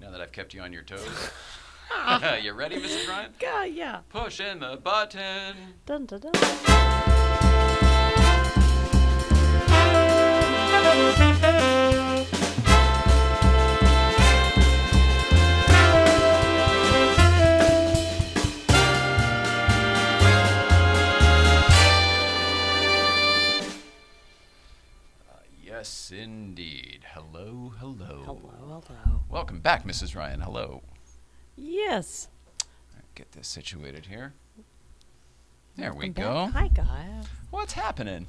Now that I've kept you on your toes. you ready, Mrs. Ryan? Yeah, yeah. Pushing the button. Dun, dun, dun. Uh, yes, indeed. Hello, hello. Hello. Welcome back, Mrs. Ryan. Hello. Yes. Get this situated here. There we Welcome go. back. Hi, guys. What's happening?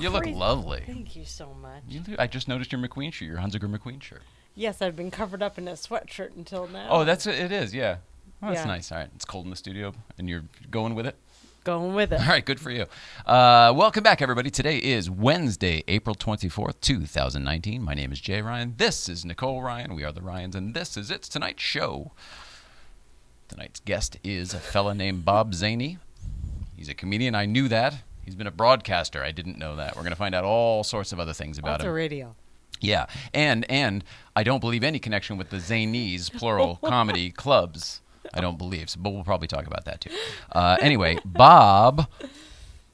You look Crazy. lovely. Thank you so much. You I just noticed your McQueen shirt, your Hunziker McQueen shirt. Yes, I've been covered up in a sweatshirt until now. Oh, that's it. It is, yeah. Well, that's Yeah. nice. All right, it's cold in the studio, and you're going with it. Going with it. All right, good for you. Uh, welcome back, everybody. Today is Wednesday, April 24th, 2019. My name is Jay Ryan. This is Nicole Ryan. We are the Ryans, and this is It's Tonight's show. Tonight's guest is a fella named Bob Zany. He's a comedian. I knew that. He's been a broadcaster. I didn't know that. We're going to find out all sorts of other things about Also him. radio. Yeah, and and I don't believe any connection with the Zanies plural comedy clubs. I don't believe, so, but we'll probably talk about that too. Uh, anyway, Bob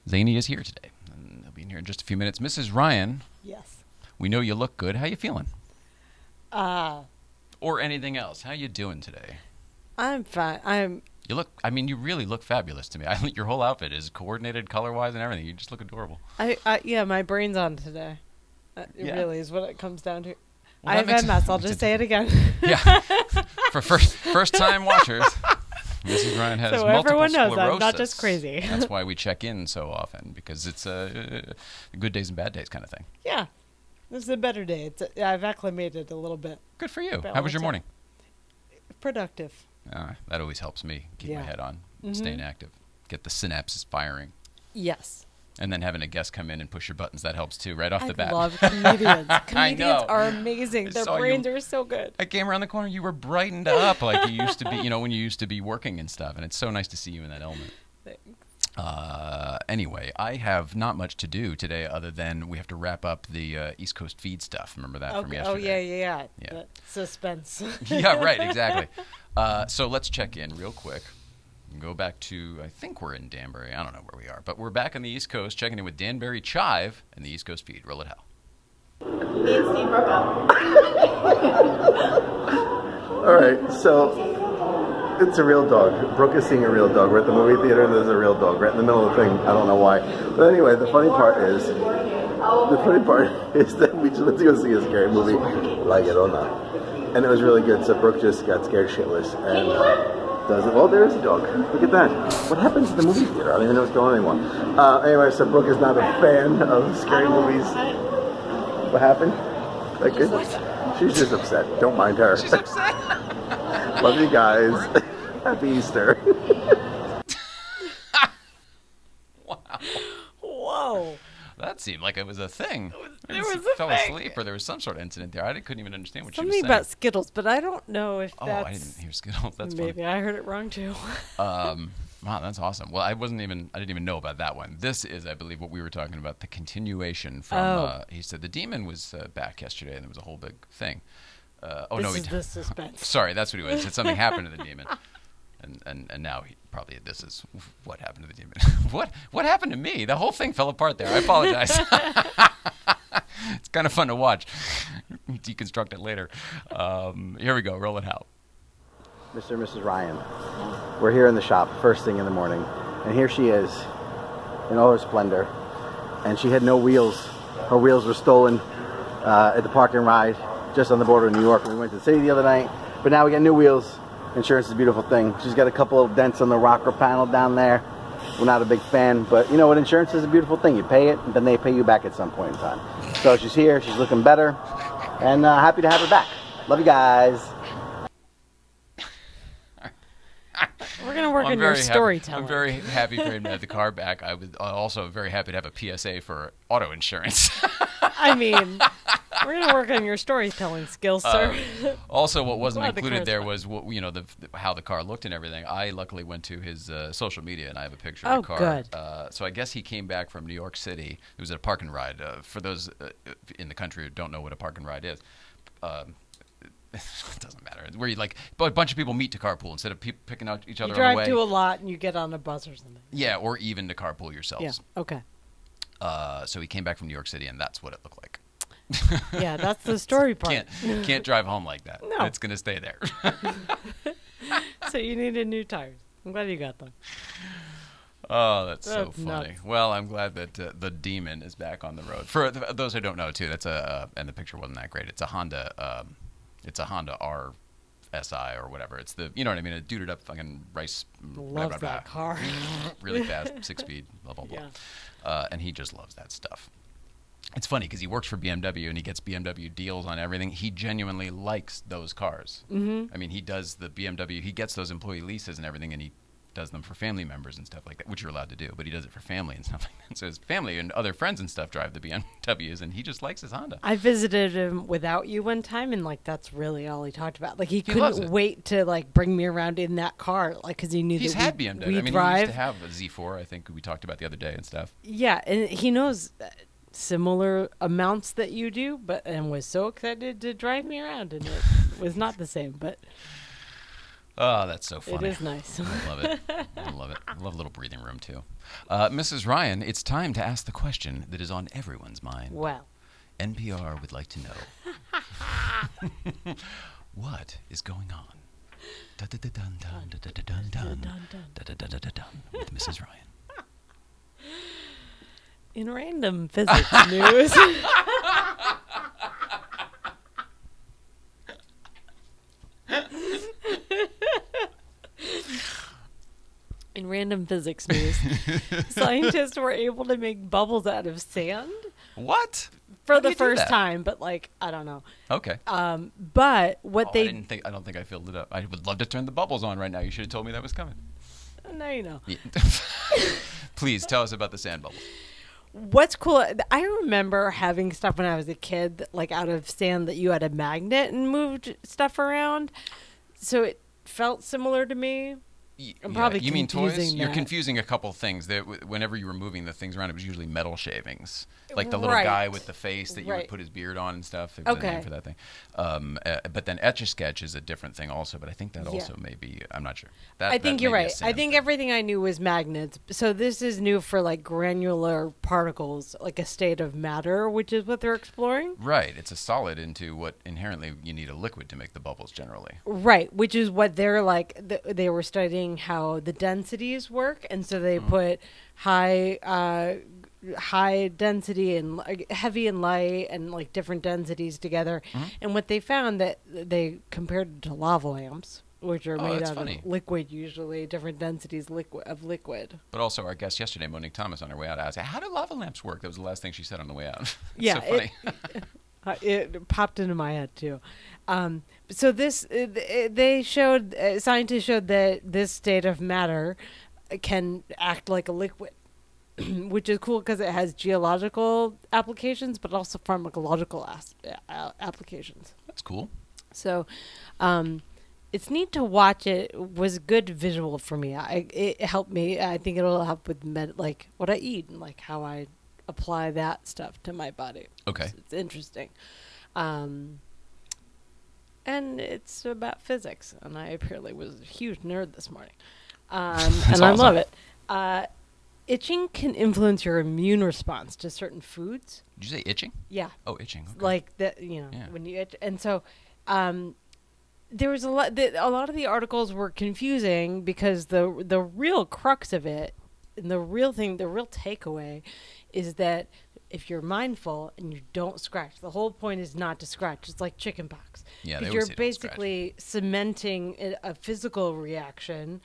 Zany is here today, and he'll be in here in just a few minutes. Mrs. Ryan, Yes. we know you look good. How you feeling? Uh, Or anything else? How you doing today? I'm fine. I'm. You look. I mean, you really look fabulous to me. I think your whole outfit is coordinated color-wise and everything. You just look adorable. I. I yeah, my brain's on today. Uh, it Yeah. really is what it comes down to. Well, I that have makes- MS. I'll just say it again. Yeah. For first first-time watchers, Mrs. Ryan has So multiple everyone knows I'm not just crazy. That's why we check in so often because it's a uh, good days and bad days kind of thing. yeah. This is a better day. It's a, I've acclimated a little bit. Good for you. How was your morning? Productive. Uh, that always helps me keep my head on, Mhm. staying active, get the synapses firing, Yes. And then having a guest come in and push your buttons that helps too, right off I the bat. I love comedians. Comedians are amazing. Their saw you- brains are so good. I came around the corner. You were brightened up like you used to be. You know when you used to be working and stuff, and it's so nice to see you in that element. Thanks. Uh, anyway, I have not much to do today other than we have to wrap up the uh, East Coast feed stuff. Remember that from yesterday? Oh yeah, yeah, yeah. Yeah. Suspense. yeah, right, exactly. Uh, so let's check in real quick. Go back to, I think we're in Danbury. I don't know where we are, but we're back on the East Coast, checking in with Danbury Chive and the East Coast feed. Roll it out. Me and Steve broke up. All right, so it's a real dog. Brooke is seeing a real dog. We're at the movie theater and there's a real dog right in the middle of the thing. I don't know why. But anyway, the funny part is, the funny part is that we just went to go see a scary movie, La Llorona. And it was really good, so Brooke just got scared shitless and uh, does it. Well, there is a dog. Look at that. What happens at the movie theater? I don't even know what's going on anymore. Uh, anyway, so Brooke is not a fan of scary movies. What happened? Like, it- she's just upset. Don't mind her. She's upset. Love you guys. Happy Easter. That seemed like it was a thing. There was a fell thing. asleep or there was some sort of incident there. I couldn't even understand what Something she was about. Skittles, but I don't know if oh, that's I didn't hear Skittles. That's maybe I heard it wrong too. Um, wow, that's awesome. Well, I wasn't even, I didn't even know about that one. This is, I believe, what we were talking about, the continuation from, Oh. uh, he said the demon was uh, back yesterday and there was a whole big thing. Uh, oh, this no, he is the suspense. Sorry, that's what he was. Said something happened to the demon, and and and now he probably this is what happened to the demon. what what happened to me? The whole thing fell apart there. I apologize. it's kind of fun to watch. Deconstruct it later. Um, here we go. Roll it out. Mr. and Mrs. Ryan. We're here in the shop first thing in the morning, and here she is in all her splendor. And she had no wheels. Her wheels were stolen uh, at the park and ride just on the border of New York. We went to the city the other night, but now we got new wheels. Insurance is a beautiful thing. She's got a couple of dents on the rocker panel down there. We're not a big fan, but you know what? Insurance is a beautiful thing. You pay it, and then they pay you back at some point in time. So she's here. She's looking better, and uh, happy to have her back. Love you guys. We're gonna work I'm on your very happy- storytelling. I'm very happy for him to have the car back. I was also very happy to have a PSA for auto insurance. I mean, we're gonna work on your storytelling skills, sir. Also, what wasn't Glad the included there was what you know the, the- how the car looked and everything. I luckily went to his uh, social media and I have a picture Oh, of the car. good. Uh, so I guess he came back from New York City. It was at a park and ride. Uh, for those uh, in the country who don't know what a park and ride is, um, it doesn't matter where you like a bunch of people meet to carpool instead of pe- picking out each You other on drive the way. to a lot and you get on a bus or something. yeah, or even to carpool yourselves. Yeah. Okay. Uh, so he came back from New York City, and that's what it looked like. Yeah, that's the story part. Can't can't drive home like that. No. It's gonna stay there. so you needed new tires. I'm glad you got them. Oh, that's, so funny. nuts. Well, I'm glad that uh, the demon is back on the road. For th- those who don't know, too, that's a uh, and the picture wasn't that great. It's a Honda. Um, it's a Honda R. SI or whatever. It's the you know what I mean. A duded up fucking rice. blah, Love blah, that blah. car. really fast, six speed, blah blah blah. Yeah. Uh, and he just loves that stuff. It's funny because he works for BMW and he gets BMW deals on everything. He genuinely likes those cars. Mm-hmm. I mean, he does the BMW. He gets those employee leases and everything, and he does them for family members and stuff like that, which you're allowed to do. But he does it for family and stuff like that. So his family and other friends and stuff drive the BMWs, and he just likes his Honda. I visited him without you one time, and like that's really all he talked about. Like he, couldn't wait to like bring me around in that car, like because he knew He's that had we, BMW. we I mean, drive. he used to have a Z4. I think we talked about the other day and stuff. Yeah, and he knows uh, similar amounts that you do, but and was so excited to drive me around, and it was not the same, but Oh, that's so funny. it is nice. I love it. I love it. I love a little breathing room too. Uh, Mrs. Ryan, it's time to ask the question that is on everyone's mind. well, NPR would like to know what is going on. With Mrs. Ryan. in random physics news. In random physics news, scientists were able to make bubbles out of sand What? for How the first time, but like I don't know. Okay. Um, but what Oh, I they didn't think. I don't think I filled it up. I would love to turn the bubbles on right now. You should have told me that was coming. now you know. Yeah. Please tell us about the sand bubbles. What's cool? I remember having stuff when I was a kid, like out of sand, that you had a magnet and moved stuff around. So it felt similar to me. Y- I'm yeah, probably you mean toys? confusing You're confusing a couple things. That w- whenever you were moving the things around, it was usually metal shavings, like the little Right. guy with the face that you would put his beard on and stuff. Okay. for that thing. Um, uh, but then etch a sketch is a different thing also. But I think that Yeah. also may be. I'm not sure. That, I think you're right. I think everything I knew was magnets. So this is new for like granular particles, like a state of matter, which is what they're exploring. Right. It's a solid into what inherently you need a liquid to make the bubbles generally. Right, which is what they're like. Th- they were studying how the densities work, and so they put high, uh, high density and like, heavy and light, and like different densities together. And what they found that they compared it to lava lamps, which are Oh, made out funny. of liquid, usually different densities liquid of liquid. But also, our guest yesterday, Monique Thomas, on her way out, I asked, "How do lava lamps work?" That was the last thing she said on the way out. Yeah, so funny. Uh, it popped into my head too. Um, so this, uh, they showed uh, scientists showed that this state of matter can act like a liquid, which is cool because it has geological applications, but also pharmacological as- uh, applications. That's cool. So, um, it's neat to watch. It was good visual for me. I it helped me. I think it'll help with med- like what I eat and like how I apply that stuff to my body. Okay. It's, it's interesting. Um, and it's about physics, and I apparently was a huge nerd this morning, um, and I love it. Uh, itching can influence your immune response to certain foods. Did you say itching? Yeah, Oh, itching. Okay. like that you know Yeah. when you itch. and so um there was a lot the, a lot of the articles were confusing because the the real crux of it and the real thing the real takeaway is that if you're mindful and you don't scratch the whole point is not to scratch it's like chicken pox Yeah, they you're say don't scratch. basically cementing a, physical reaction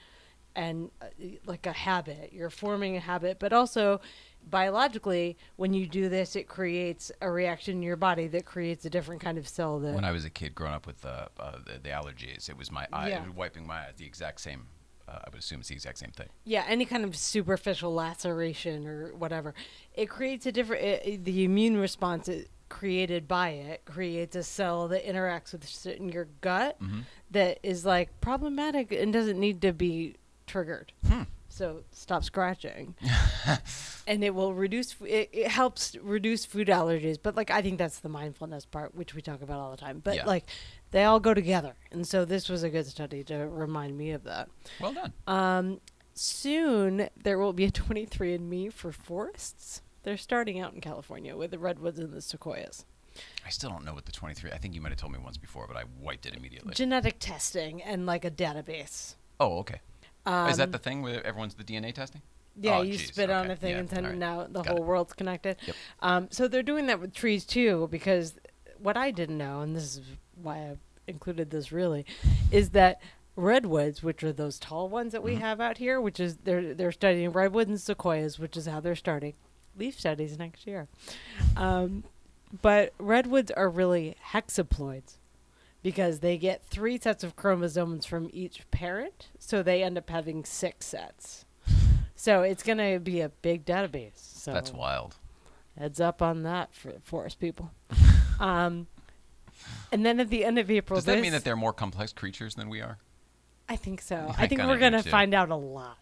and uh, like a habit you're forming a habit but also biologically when you do this it creates a reaction in your body that creates a different kind of cell that when I was a kid growing up with uh, uh, the, the allergies, it was my eye Yeah. it was wiping my eyes. The exact same. Uh, I would assume it's the exact same thing. yeah any kind of superficial laceration or whatever it creates a different it, the immune response it, created by it creates a cell that interacts with shit in your gut Mm-hmm. that is like problematic and doesn't need to be triggered Hmm. So stop scratching. and it will reduce. It, it helps reduce food allergies. But like I think that's the mindfulness part, which we talk about all the time. But Yeah. like they all go together, and so this was a good study to remind me of that. Well done. Um, soon there will be a 23andMe for forests. They're starting out in California with the redwoods and the sequoias. I still don't know what the 23. I think you might have told me once before, but I wiped it immediately. Genetic testing and like a database. oh, okay. Is that Um, the thing where everyone's the DNA testing? Yeah, Oh, you geez, spit on a thing yeah, and it right. out. The Got whole it. world's connected. Yep. Um, so they're doing that with trees too, because what I didn't know, and this is why I included this really, is that redwoods, which are those tall ones that we Mm-hmm. have out here, which is they're they're studying redwoods and sequoias, which is how they're starting leaf studies next year. Um, but redwoods are really hexaploids because they get three sets of chromosomes from each parent, so they end up having six sets. So it's going to be a big database. So That's wild. heads up on that for forest people. um, and then at the end of April, Does that mean that they're more complex creatures than we are? I think so. I I think we're going to find out a lot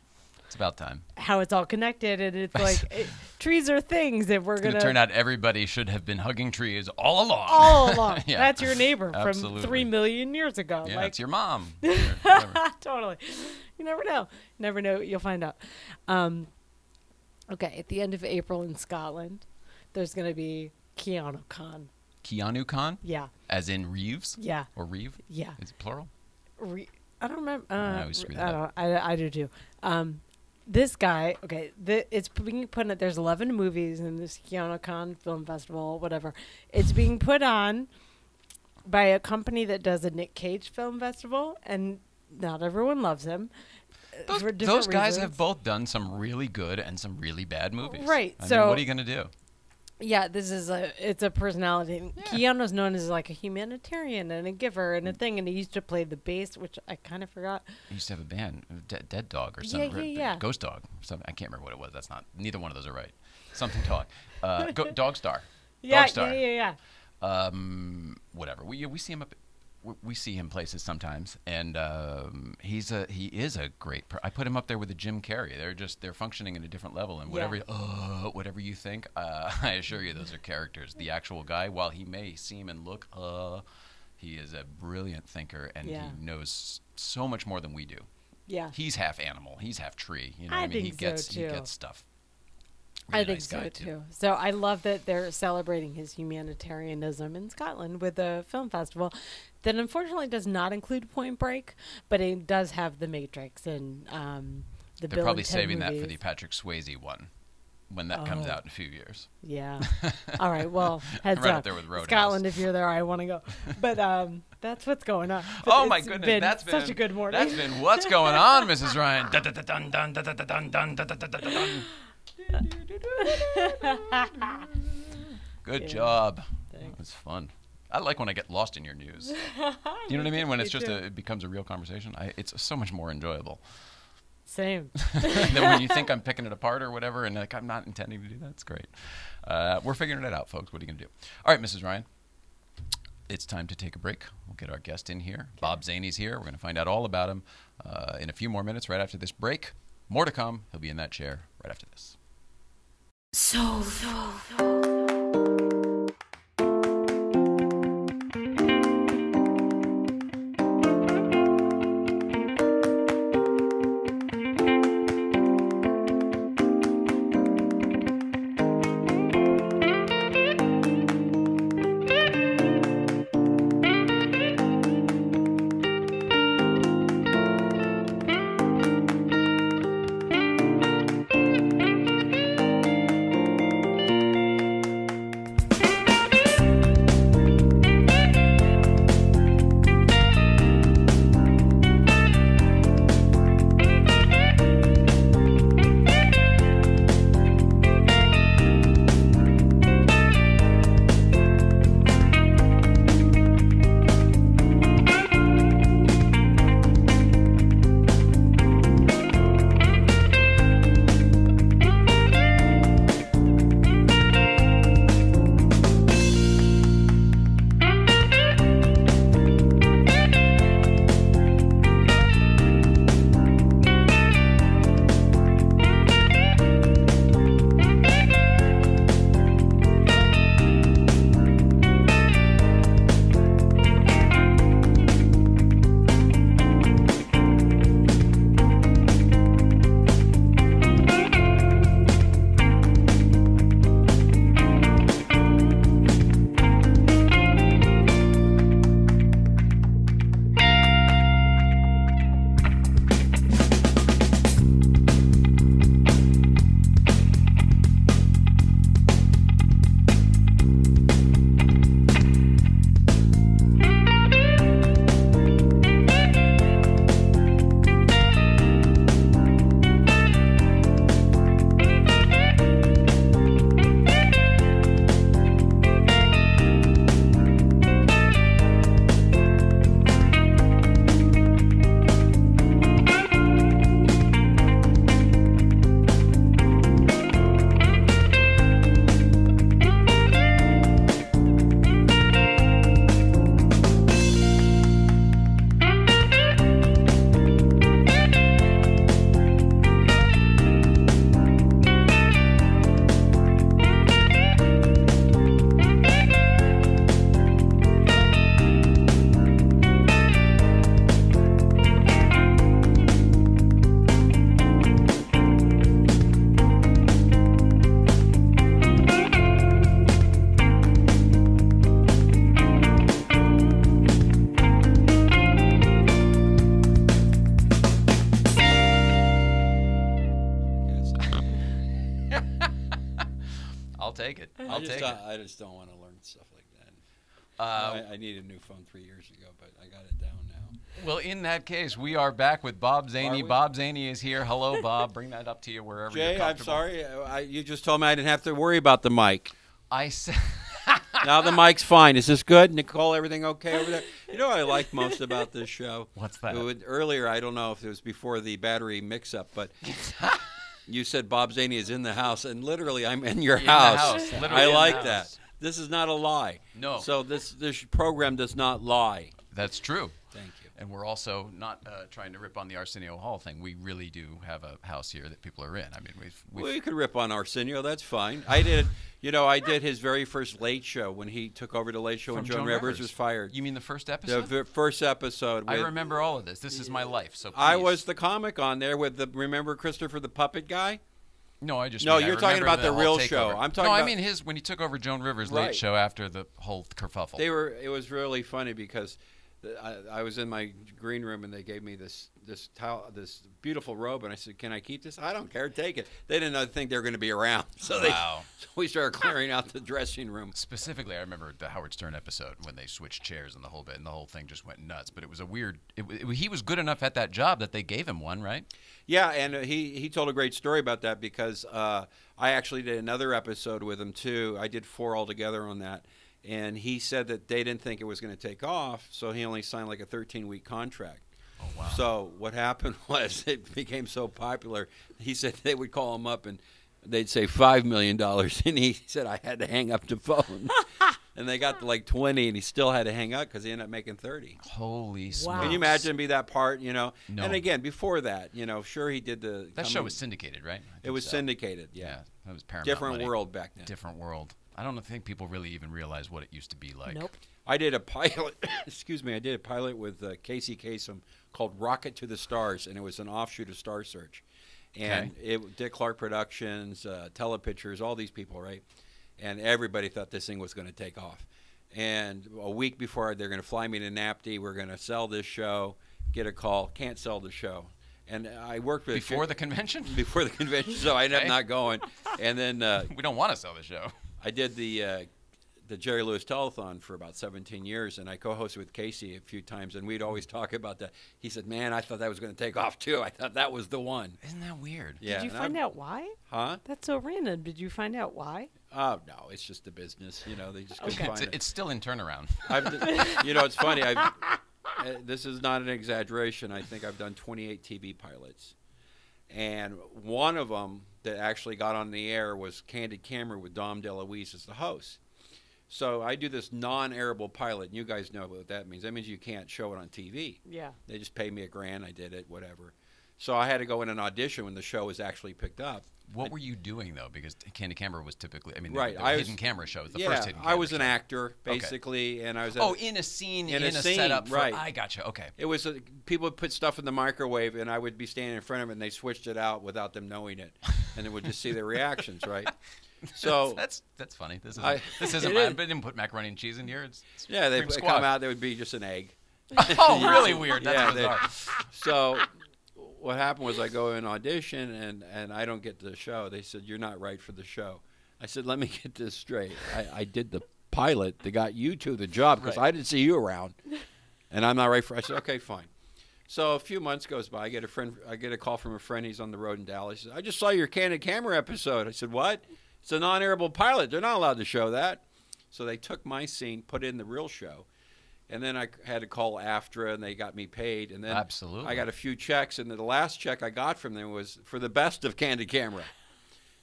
It's about time. how it's all connected, and it's like it, trees are things that we're It's going to turn out everybody should have been hugging trees all along. all along. Yeah. That's your neighbor from three million years ago. Yeah, like, it's your mom. Totally. You never know. Never know. You'll find out. Um, okay, at the end of April in Scotland, there's going to be KeanuCon. Keanu Khan, Yeah, as in Reeves yeah, or Reeve? yeah. Is it plural? Re- I don't remember. Uh, I I don't. I, I do too. Um, this guy. Okay, the, it's being put on. There's 11 movies in this Keanu Film Festival. Whatever. It's being put on by a company that does a Nick Cage Film Festival, and not everyone loves him. uh, Those, those guys have both done some really good and some really bad movies. Right, I mean, so- what are you going to do? Yeah, this is a it's a personality. Keanu's known as like a humanitarian and a giver Mm. and a thing, and he used to play the bass, which I kind of forgot. He used to have a band, De- Dead Dog or Yeah, something. yeah, yeah. Ghost Dog. Something. I can't remember what it was. That's not. Neither one of those are right. Something Dog. Uh, go, Dog Star. Yeah, Dog Star. yeah, yeah, yeah. um, whatever. We we see him up. We- We see him places sometimes, and um, he's a he is a great. I put him up there with a Jim Carrey. They're just they're functioning at a different level, and whatever Yeah. uh, whatever you think, uh, I assure you those are characters. The actual guy, while he may seem and look, uh, he is a brilliant thinker, and Yeah. he knows so much more than we do. Yeah. He's half animal. He's half tree. You know, I what I mean, he think so, gets he gets stuff. I think nice so guy, too. So I love that they're celebrating his humanitarianism in Scotland with a film festival that unfortunately does not include Point Break, but it does have The Matrix and um, the They're Bill probably saving that for the. Patrick Swayze one when that comes Oh. out in a few years. Yeah. All right. Well, heads Right up up. there with Roadhouse. Scotland, if you're there, I want to go. But um, that's what's going on. Oh my goodness, been that's been such a good morning. That's been what's going on, Mrs. Ryan. Good yeah. job. Thanks. That's fun. I like when I get lost in your news. Do you know what I mean? When it's just a, it becomes a real conversation. I, it's so much more enjoyable. Same. then when you think I'm picking it apart or whatever, and like I'm not intending to do that, it's great. Uh, we're figuring it out, folks. What are you gonna do? All right, Mrs. Ryan. It's time to take a break. We'll get our guest in here. Okay. Bob Zany's here. We're going to find out all about him uh, in a few more minutes, right after this break. More to come. He'll be in that chair right after this. Soul. Soul. I'll take don't, it. I just don't want to learn stuff like that. Uh, I, I needed a new phone three years ago, but I got it down now. well, in that case, we are back with Bob Are Zany. Bob Zany is here. Hello, Bob. Bring that up to you wherever Jay, you're I'm sorry. I, you just told me I didn't have to worry about the mic. I said. now the mic's fine. Is this good, Nicole? Everything okay over there? You know what I like most about this show? What's that? It would- earlier, I don't know if it was before the battery mix-up, but you said Bob Zany is in the house, and literally, I'm in your In the house. house, I like that. This is not a lie. No. So this this program does not lie. That's true. Thank you. And we're also not uh, trying to rip on the Arsenio Hall thing. We really do have a house here that people are in. I mean, we've, we've Well, you could rip on Arsenio. That's fine. I did. You know, I did his very first Late Show when he took over the Late Show From and Joan, Joan Rivers, Rivers. was fired. You mean the first the episode? v- first episode. I remember all of this. This is my life. So I was the comic on there with the remember Christopher the puppet guy. No, I just No, mean you're talking about the whole real takeover. show. I'm talking No, I mean his when he took over Joan Rivers' Right. late show after the whole kerfuffle. They were. It was really funny because the- I, I was in my green room and they gave me this this towel, this beautiful robe, and I said, "Can I keep this?" I don't care. Take it. They didn't know, think they were going to be around, so they Wow. so we started clearing out the dressing room. Specifically, I remember the Howard Stern episode when they switched chairs and the whole bit, and the whole thing just went nuts. But it was a weird. It, it, he was good enough at that job that they gave him one, right? Yeah, and uh, he he told a great story about that because uh, I actually did another episode with him too. I did four altogether on that, and he said that they didn't think it was going to take off, so he only signed like a 13 week contract. Oh wow. So what happened was it became so popular. He said they would call him up and they'd say five million dollars, and he said I had to hang up the phone. and they got to like twenty, and he still had to hang up because he ended up making thirty. Holy Wow. smokes! Can you imagine be that part? You know. No. And again, before that, you know, sure he did the. That show coming- was syndicated, right? It was so. syndicated. Yeah, Yeah. that was Paramount. Different money. world back then. Different world. I don't think people really even realize what it used to be like. Nope. I did a pilot. excuse me. I did a pilot with uh, Casey Kasem called "Rocket to the Stars," and it was an offshoot of Star Search. And it Dick Clark Productions, uh, Telepictures, all these people, right? And everybody thought this thing was going to take off. And a week before they're going to fly me to NATPE, we're going to sell this show. Get a call, can't sell the show. And I worked with Before the convention, before the convention, so I ended Okay. up not going. And then uh, we don't want to sell the show. I did the uh, the Jerry Lewis Telethon for about 17 years, and I co-hosted with Casey a few times, and we'd always talk about that. He said, "Man, I thought that was going to take off too. I thought that was the one." Isn't that weird? Yeah. Did you find I'm- out why? Huh? That's so random. Did you find out why? Oh no, it's just the business. You know, they just couldn't Okay. find It's, it. it's still in turnaround. I've you know, it's funny. I've, uh, this is not an exaggeration. I think I've done 28 TV pilots, and one of them that actually got on the air was Candid Camera with Dom DeLuise as the host. So I do this non-airable pilot, and you guys know what that means. That means you can't show it on TV. Yeah. They just paid me a grand. I did it, whatever. So I had to go in an audition when the show was actually picked up. What were you doing though? Because Candid Camera was typically, I mean, Right, the, the I was- hidden camera show was the yeah, first hidden. I was an show. actor basically, and I was. At Oh, in a scene, In in, a a, scene, setup. For, right. I got gotcha. Okay. It was uh, people would put stuff in the microwave, and I would be standing in front of it, and they switched it out without them knowing it, and then would just see their reactions, right? So that's that's funny. This isn't. I- this isn't. It I didn't put macaroni and cheese in here. It's, it's yeah, they'd come out. They would be just an egg. oh, really weird. That's Yeah, they- So what happened was I go in audition, and and I don't get the show. They said you're not right for the show. I said, let me get this straight. I, I did the pilot that got you to the job because Right. I didn't see you around, and I'm not right for. I said, okay, fine. So a few months goes by. I get a friend. I get a call from a friend. He's on the road in Dallas. He says, I just saw your candid camera episode. I said, what? It's a non-airable pilot. They're not allowed to show that. So they took my scene, put in the real show, and then I had to call AFTRA, and they got me paid. And then Absolutely. I got a few checks, and the last check I got from them was for the best of Candid Camera.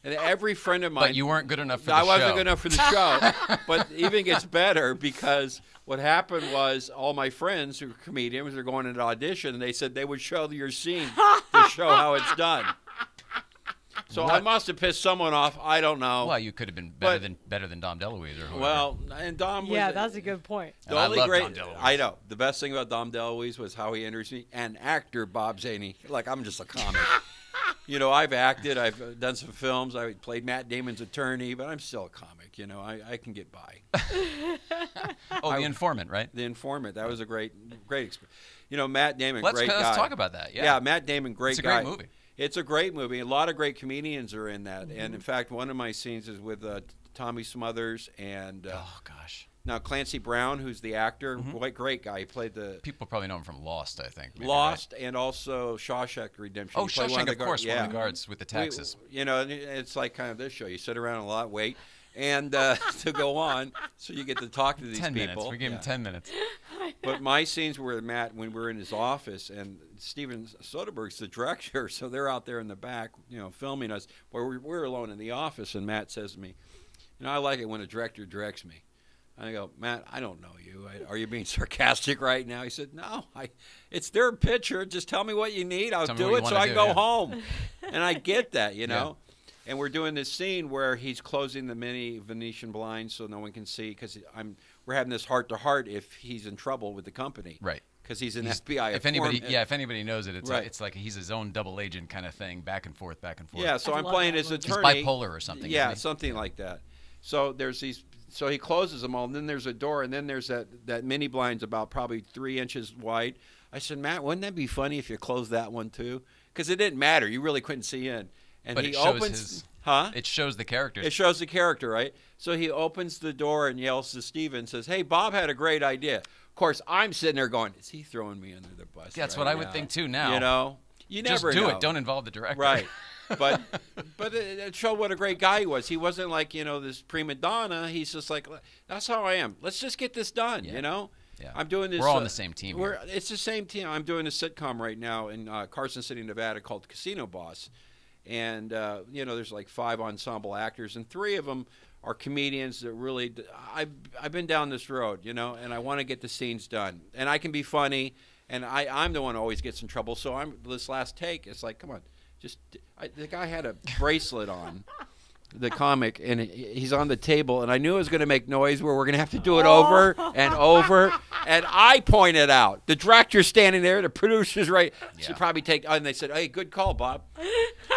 And every friend of mine, But you weren't good enough for the show. I wasn't good enough for the show. but even gets better because what happened was all my friends who were comedians were going into audition, and they said they would show your scene to show how it's done. So I must have pissed someone off. I don't know. Well, you could have been better But- than better than Dom DeLuise or whoever. Well, and Dom was Yeah, that's a good point. the And I only love great, Dom DeLuise. I know. The best thing about Dom DeLuise was how he introduced me, and actor Bob Zany. Like I'm just a comic. you know, I've acted, I've uh, done some films, I played Matt Damon's attorney, but I'm still a comic. You know, I, I can get by. oh, the informant, right? The Informant, that was a great, great experience. You know, Matt Damon, Let's great let's guy. talk about that. Yeah. Matt Damon, great It's a guy. great movie. It's a great movie. A lot of great comedians are in that. Mm-hmm. And in fact, one of my scenes is with uh, Tommy Smothers, and uh, Oh gosh, now Clancy Brown, who's the actor, Mm-hmm. great, great guy. He played the people probably know him from Lost. I think maybe, Lost and also Shawshank Redemption. Oh, He played one Shawshank, the of course, one of the guards with the We- you know, it's like kind of this show. You sit around a lot, wait, and uh, to go on, so you get to talk to these ten people. minutes. We gave Yeah. him ten minutes. But my scenes were with Matt when we were in his office, and Steven Soderbergh's the director, so they're out there in the back, you know, filming us. Where we're, we're alone in the office, and Matt says to me, "You know, I like it when a director directs me." And I go, Matt, I don't know you. I, are you being sarcastic right now? He said, No, I, it's their picture. Just tell me what you need. I'll Tell do it so I do, go yeah. home. and I get that, you know. And we're doing this scene where he's closing the mini Venetian blinds so no one can see because I'm. We're having this heart to heart if he's in trouble with the company, Right. Because he's an He's- FBI. if anybody, informant. yeah, if anybody knows it, it's Right. like, it's like he's his own double agent kind of thing, back and forth, back and forth. Yeah, so I I'm playing that his movie. He's bipolar or something. Yeah, isn't something like that. So there's these. So he closes them all, and then there's a door, and then there's that that mini blinds about probably three inches wide. I said, Matt, wouldn't that be funny if you closed that one too? Because it didn't matter. You really couldn't see in. And But he it shows opens, his- huh? It shows the characters. It shows the character, right? So he opens the door and yells to Steven and says, Hey, Bob had a great idea. Of course, I'm sitting there going, Is he throwing me under the bus? That's right what I would think too now. You know? You Just never do know. it. Don't involve the director. Right. But but it, it showed what a great guy he was. He wasn't like, you know, this prima donna. He's just like, that's how I am. Let's just get this done, Yeah. you know? Yeah. I'm doing this. We're all on uh, the same team We're, here. It's the same team. I'm doing a sitcom right now in uh, Carson City, Nevada called Casino Boss. And, uh, you know, there's like five ensemble actors, and three of them are comedians that really. I've, I've been down this road, you know, and I want to get the scenes done. And I can be funny, and I, I'm the one who always gets in trouble. So I'm this last take, it's like, come on. Just I, the guy had a bracelet on, the comic, and he's on the table, and I knew it was going to make noise where we're going to have to do it oh. over and over. And I pointed out the director's standing there, the producer's right. Yeah. Should probably take. And they said, "Hey, good call, Bob."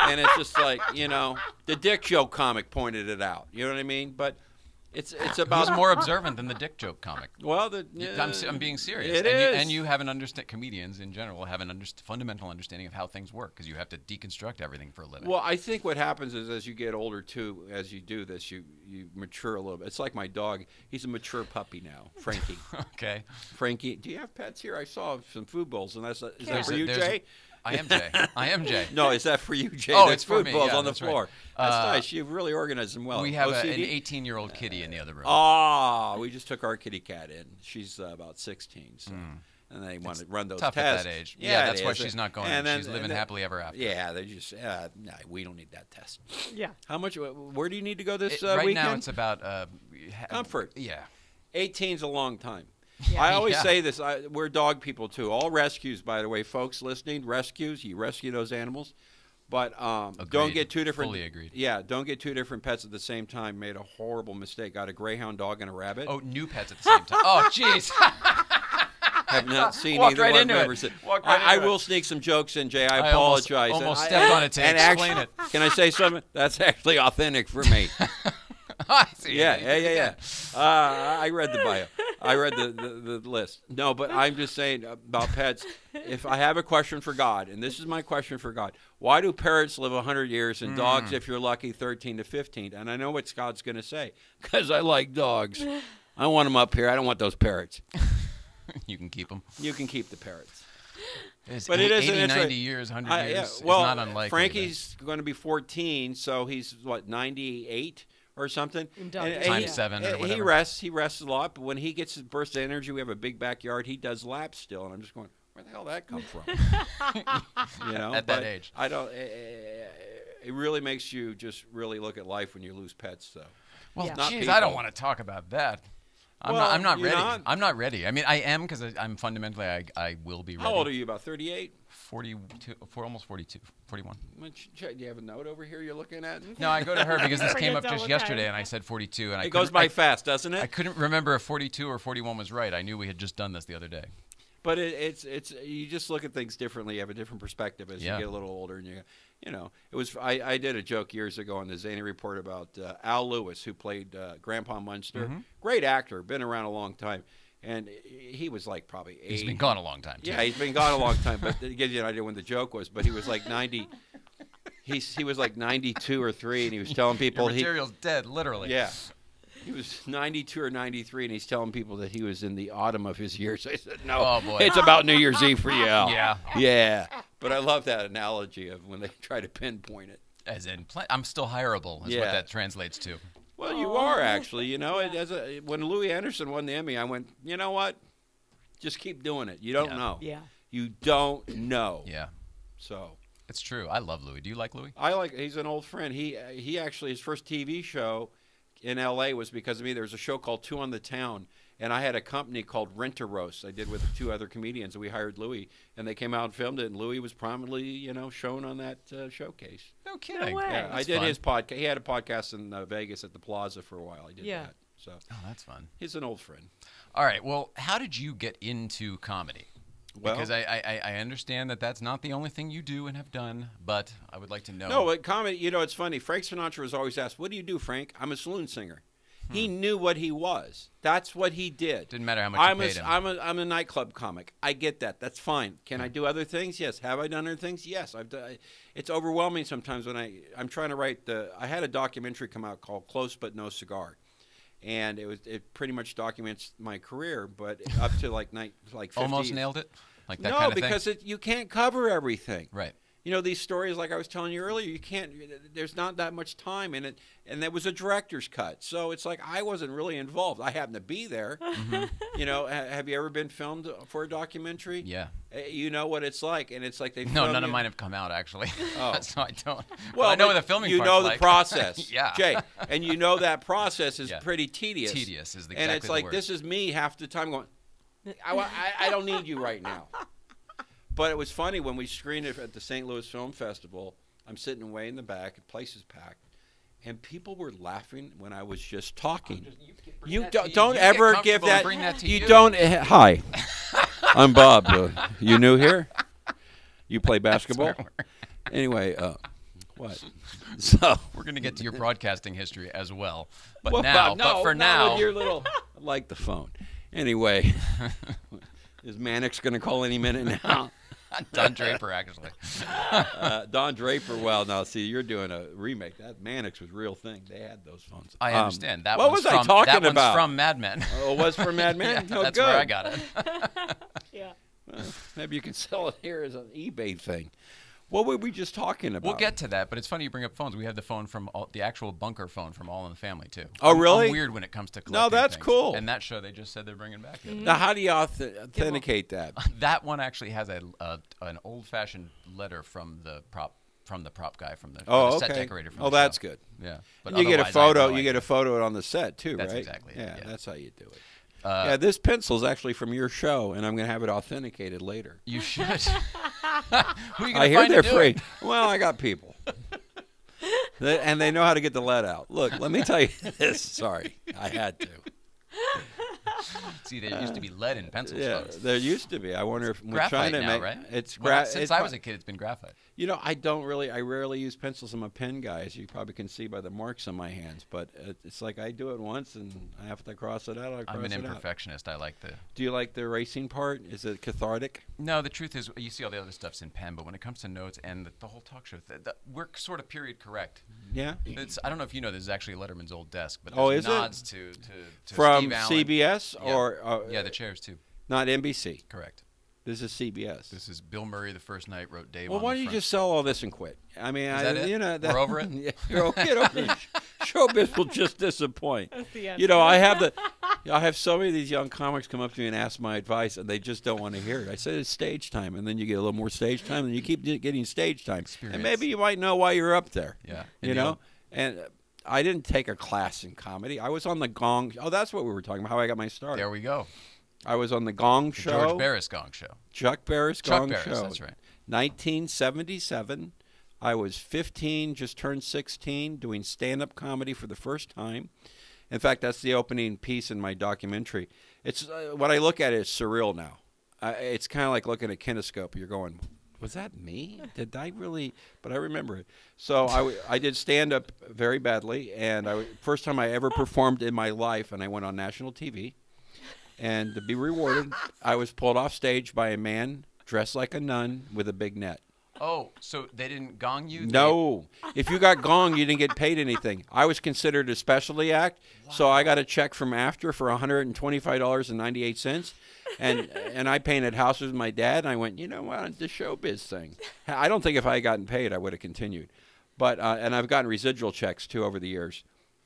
and it's just like you know, the Dick Joke comic pointed it out. You know what I mean? But it's it's about Who's more observant than the Dick Joke comic? well, the I'm, I'm being serious. It and, is. You, and you have an understand. Comedians in general have an underst- fundamental understanding of how things work because you have to deconstruct everything for a living. Well, I think what happens is as you get older too, as you do this, you you mature a little bit. It's like my dog; he's a mature puppy now, Frankie. okay. Frankie, do you have pets here? I saw some food bowls, and that's is that for you, there's a- Jay? I am Jay. I am Jay. No, is that for you, Jay? Oh, That's it's for me. bowls Yeah, on the that's right. floor. That's Uh, nice. You've really organized them well. we have a, an 18 year old kitty in the other room. Ah, we just took our kitty cat in. She's uh, about 16, so. And they want to run those. Tough tests. at that age. Yeah, it that's why she's not going. And then- She's living and then- happily ever after. Yeah, they just uh, nah, we don't need that test. Yeah. How much? Where do you need to go this It- uh, right weekend? now, it's about uh, ha- Comfort. Yeah. 18's a long time. I always Yeah. say this. I, we're dog people too. All rescues, by the way, folks listening, rescues. You rescue those animals, but um, don't get two different. Fully agreed. Yeah, don't get two different pets at the same time. Made a horrible mistake. Got a greyhound dog and a rabbit. Oh, new pets at the same time. Oh, jeez. have not seen Walked either right one. into I've it. ever seen. Walked right I, I into it. will sneak some jokes in, Jay. I, I almost- apologize. almost And stepped I- on it to and explain actually, it. Can I say something? That's actually authentic for me. I see. Yeah, yeah, yeah, yeah. Uh, I read the bio. I read the, the, the list. No, but I'm just saying about pets. If I have a question for God, and this is my question for God, why do parrots live 100 years and dogs, Hmm. if you're lucky, 13 to 15? And I know what God's going to say because I like dogs. I want them up here. I don't want those parrots. you can keep them. You can keep the parrots. It's But it is 80, 90 interest- years, 100 I- years. yeah, is well, not unlikely. Frankie's going to be 14, so he's what 98 or something. In And- years. and Times he- seven or and He rests. He rests a lot, but when he gets his burst of energy, we have a big backyard. He does laps still, and I'm just going, where the hell did that come from? you know, At that But age. I don't. eh, eh, It really makes you just really look at life when you lose pets, though. Well, Yeah. Not geez, I don't want to talk about that. I'm Well, not. I'm not ready. not? I'm not ready. I mean, I am because I'm fundamentally. I, I will be ready. How old are you? About 38. 42, for almost 42, 41. Which- Do you have a note over here you're looking at? No, I go to her because this came up just yesterday, time. and I said 42, and I It goes by I, fast, doesn't it? I couldn't remember if 42 or 41 was right. I knew we had just done this the other day. But it, it's it's you just look at things differently. You have a different perspective as Yeah. you get a little older, and you you know it was. I, I did a joke years ago on the Zany Report about uh, Al Lewis, who played uh, Grandpa Munster. Mm-hmm. Great actor, been around a long time, and he was like probably eight. He's been gone a long time. Too. Yeah, he's been gone a long time. But it gives you an idea when the joke was. But he was like ninety. He's, he was like 92 or 3, and he was telling people Your he. dead, literally. Yeah. He was 92 or 93, and he's telling people that he was in the autumn of his years. I said, no, Oh, boy. it's about New Year's Eve for you. Al." Yeah. Yeah. But I love that analogy of when they try to pinpoint it. As in, I'm still hireable, is what Yeah. that translates to. Well, you oh, are actually. You know, it, as a, when Louie Anderson won the Emmy, I went, you know what? Just keep doing it. You don't Yeah. know. Yeah. You don't know. Yeah. So It's true. I love Louie. Do you like Louie? I like. He's an old friend. He he actually his first TV show in L.A. was because of me. There was a show called Two on the Town, and I had a company called Renter Roast. I did with two other comedians, and we hired Louie, and they came out and filmed it. And Louie was prominently, you know, shown on that uh, showcase. No kidding. way. Yeah, I did fun. his podcast. He had a podcast in uh, Vegas at the Plaza for a while. I did Yeah. that. So Oh, that's fun. he's an old friend. All right. Well, how did you get into comedy? Well- because I, I, I understand that that's not the only thing you do and have done, but I would like to know. No, but comedy. You know, it's funny. Frank Sinatra was always asked, "What do you do, Frank?" I'm a saloon singer. He hmm. knew what he was. That's what he did. Didn't matter how much you I'm paid a, him. I'm a I'm a nightclub comic. I get that. That's fine. Can I hmm. do other things? Yes. Have I done other things? Yes. I've done. It's overwhelming sometimes when I I'm trying to write the. I had a documentary come out called Close but No Cigar, and it was it pretty much documents my career, but up to like night like 50s. Almost nailed it? Like that no, kind of because it, you can't cover everything. Right. You know these stories, like I was telling you earlier. You can't. There's not that much time in it, and there was a director's cut, so it's like I wasn't really involved. I happened to be there. You know, have you ever been filmed for a documentary? Mm-hmm. Yeah. Uh, You know what it's like, and it's like they. No, none of mine have come out, actually. Oh. so I don't. Well, I know the filming You know the like. process, yeah. Jay, and you know that process is Yeah. pretty tedious. Tedious is the. and it's like word. this is me half the time going. I, I, I don't need you right now. But it was funny when we screened it at the St. Louis Film Festival. I'm sitting way in the back, the place is packed, and people were laughing when I was just talking. You that don't, you. don't You ever give that. bring that to you you. don't. Hi, I'm Bob. Uh, you new here? You play basketball? Anyway, uh, what? So. We're going to get to your broadcasting history as well. But Well, now, no, but for now, your little like the phone. Anyway, is Mannix going to call any minute now? Don Draper, actually. Uh, Don Draper. Well, now see, you're doing a remake. That Mannix was a real thing. They had those phones. I Um, understand. That what one's was I from, talking that one's about? from Mad Men. Oh, it was from Mad Men. yeah, oh, that's good. where I got it. Yeah. Maybe you can sell it here as an eBay thing. What were we just talking about? We'll get to that, but it's funny you bring up phones. We have the phone from all, the actual bunker phone from All in the Family too. Oh, I'm- I'm really? weird when it comes to No, collecting that's things. cool. And that show they just said they're bringing back. the other day. Now, how do you auth- authenticate that? That one actually has a, a an old fashioned letter from the prop from the prop guy from the, Oh, the okay. set decorator. From oh, the that's show. good. Yeah, but you get a otherwise, I have photo. no you get a photo on the set too, That's right? exactly it, Yeah, yeah. that's how you do it. Uh, yeah, this pencil's actually from your show, and I'm going to have it authenticated later. You should. Who are you I hear they're free. it? Well, I got people. And they know how to get the lead out. Look, let me tell you this. Sorry, I had to. See, there used to be lead in pencils. Yeah, folks. there used to be. I wonder if we're graphite trying to now, make right? it's Well, since it's I was a kid, it's been graphite. You know, I don't really. I rarely use pencils. I'm a pen guy, as you probably can see by the marks on my hands. But it's like I do it once, and I have to cross it out. I cross I'm an it out. imperfectionist. I like the. Do you like the racing part? Is it cathartic? No, the truth is, you see all the other stuff's in pen, but when it comes to notes and the, the whole talk show, the, the, we're sort of period correct. Yeah. It's, I don't know if you know, this is actually Letterman's old desk, but Oh, is it? nods to, to, to From Steve Allen. CBS Yeah. or uh, yeah, the chairs too. not NBC. Correct. This is CBS. This is Bill Murray. The first night wrote Dave. well, why don't you front. just sell all this and quit? I mean, I, that it? you know, We're over it? yeah, you're okay. Get over it. Showbiz will just disappoint. the end. You know, I have the, I have so many of these young comics come up to me and ask my advice, and they just don't want to hear it. I said it's stage time, and then you get a little more stage time, and you keep getting stage time, Experience. and maybe you might know why you're up there. Yeah. you And the know. old- And uh, I didn't take a class in comedy. I was on the Gong. Oh, that's what we were talking about. How I got my start. There we go. I was on the Gong The Show. George Barris Gong Show. Chuck Barris Chuck Gong Barris, Show. that's right. 1977. I was 15, just turned 16, doing stand-up comedy for the first time. In fact, that's the opening piece in my documentary. It's uh, what I look at is surreal now. Uh, it's kind of like looking at kinescope. You're going, was that me? Did I really? But I remember it. So I, w- I did stand up very badly, and I w- first time I ever performed in my life, and I went on national TV. And to be rewarded, I was pulled off stage by a man dressed like a nun with a big net. Oh, so they didn't gong you? They- No. If you got gong, you didn't get paid anything. I was considered a specialty act, so I got a check from after for $125.98. And and I painted houses with my dad, and I went, you know what, the showbiz thing. I don't think if I had gotten paid, I would have continued. But uh, and I've gotten residual checks too over the years.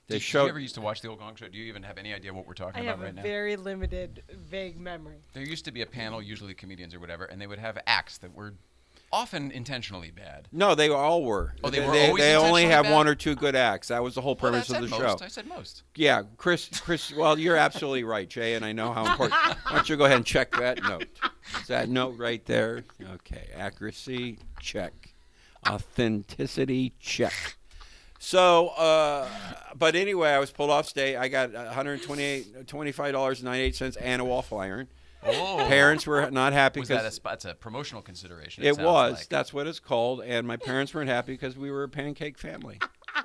They Did, did showed you ever used to watch the old Gong Show? Do you even have any idea what we're talking I about have a right now? very limited, vague memory. There used to be a panel, usually comedians or whatever, and they would have acts that were often intentionally bad. no, they all were. Oh, they were They, always they only intentionally have bad? one or two good acts. That was the whole premise I of the most. show. I said most. Yeah, Chris. Chris. Well, you're absolutely right, Jay, and I know how important. Why don't you go ahead and check that note? Is that note right there? Okay. Accuracy check. Authenticity check. So, uh, but anyway, I was pulled off stage. I got 128 dollars 98 cents and a waffle iron. Oh, Parents were not happy was that a, it's a promotional consideration? it sounds was. like. That's what it's called, and my parents weren't happy because we were a pancake family.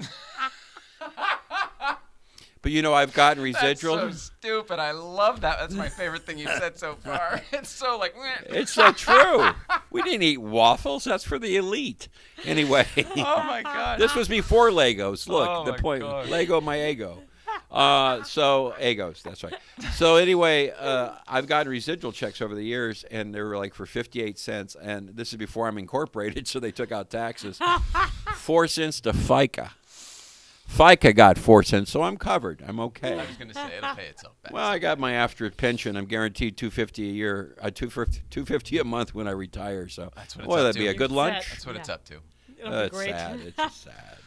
but you know, I've gotten residual. That's so stupid. I love that. That's my favorite thing you've said so far. It's so like. It's so true. We didn't eat waffles. That's for the elite. Anyway, oh my god. this was before Legos. Look, Oh the point. God. Lego my ego. Uh, so egos, that's right. So anyway, uh, I've gotten residual checks over the years, and they were like for fifty-eight cents. And this is before I'm incorporated, so they took out taxes. Four cents to FICA. FICA got four cents, so I'm covered. I'm okay. I was gonna say it'll pay itself back. Well, I got my after pension. I'm guaranteed 250 a year, uh, 250 250 a month when I retire. So, That's what it's boy, up that'd to. be a You're good set. lunch. That's what it's up to. It'll Uh, be it's great. sad. It's just sad.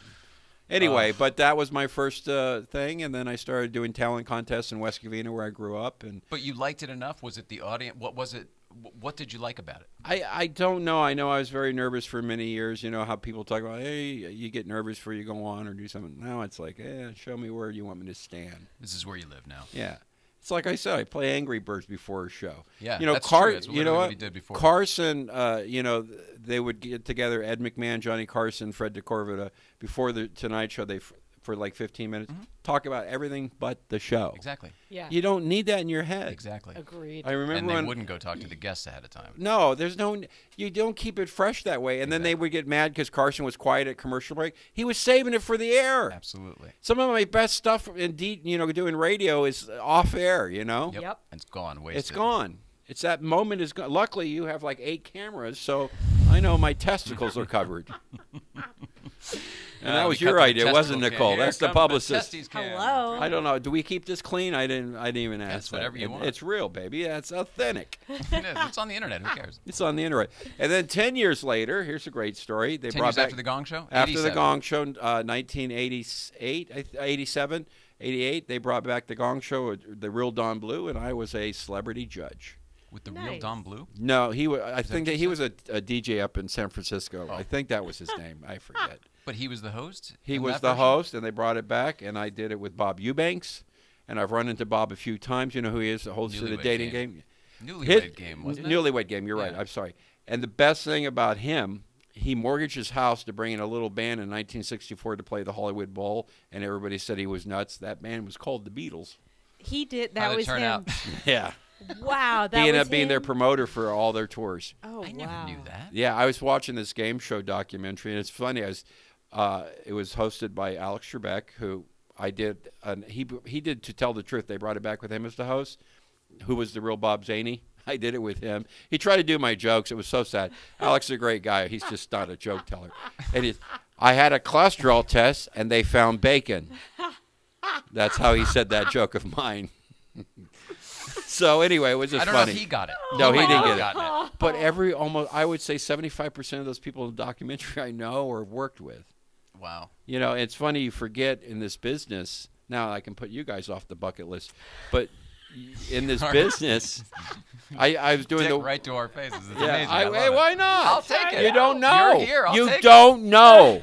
Anyway, but that was my first uh, thing, and then I started doing talent contests in West Covina, where I grew up, and But you liked it enough? Was it the audience? What was it? Wh- What did you like about it? I, I don't know. I know I was very nervous for many years. You know how people talk about, hey, you get nervous before you go on or do something. Now it's like, eh, show me where you want me to stand. This is where you live now. Yeah. It's like I said, I play Angry Birds before a show. Yeah, you know, Car- you know what what? he did before. Carson, uh, you know, they would get together, Ed McMahon, Johnny Carson, Fred de Cordova, before the Tonight Show. They for like 15 minutes talk about everything but the show. Mm-hmm. Exactly. Yeah. You don't need that in your head. Exactly. Agreed. I remember And they when wouldn't go talk to the guests ahead of time. no, there's no. You don't keep it fresh that way, and then they would get mad because Carson was quiet at commercial break. He was saving it for the air. Absolutely. Some of my best stuff, indeed, you know, doing radio is off air. You know, Yep. Yep. And it's gone. Wasted. it's gone. It's that moment is gone. Luckily, you have like eight cameras, so I know my testicles are covered. and that Uh, was your cut the idea, wasn't Nicole? Here That's the publicist. testes. Hello. I don't know. Do we keep this clean? I didn't. I didn't even ask. That's that. whatever you It- want. It's real, baby. That's authentic. It is. It's on the internet. Who cares? it's on the internet. And then ten years later, here's a great story. They Ten brought years back after the Gong Show. after the Gong Show, uh, 1988, 87, 88. They brought back the Gong Show, uh, the real Don Bleu, and I was a celebrity judge. With the real Don Bleu. No, he. wa- I that think that you he was a, a DJ up in San Francisco. Oh. I think that was his name. I forget. But he was the host. He was the version? host, and they brought it back, and I did it with Bob Eubanks. And I've run into Bob a few times. You know who he is, the host of the dating Game. game. Newlywed His- game, wasn't it? Newlywed Game. You're right. I'm sorry. And the best thing about him, he mortgaged his house to bring in a little band in 1964 to play the Hollywood Bowl, and everybody said he was nuts. That band was called the Beatles. he did. How'd That it was him. out? Yeah, Wow. That he ended was up being their promoter for all their tours. Oh I never knew that. Yeah, I was watching this game show documentary, and it's funny. I was, uh, it was hosted by Alex Trebek, who I did. An, he he did to tell the truth. They brought it back with him as the host. Who was the real Bob Zany? I did it with him. He tried to do my jokes. It was so sad. Alex is a great guy. He's just not a joke teller. And he's, I had a cholesterol test, and they found bacon. That's how he said that joke of mine. so anyway, it was just I don't funny. know if he got it. No, oh he didn't not get have it. But every almost, I would say 75% of those people in the documentary I know or worked with. Wow. You know, it's funny you forget in this business. Now I can put you guys off the bucket list, but in this business, I, I was doing Dick the right to our faces. It's yeah. amazing. I, I hey, why not? I'll take it. You don't know. You're here. I'll you don't know.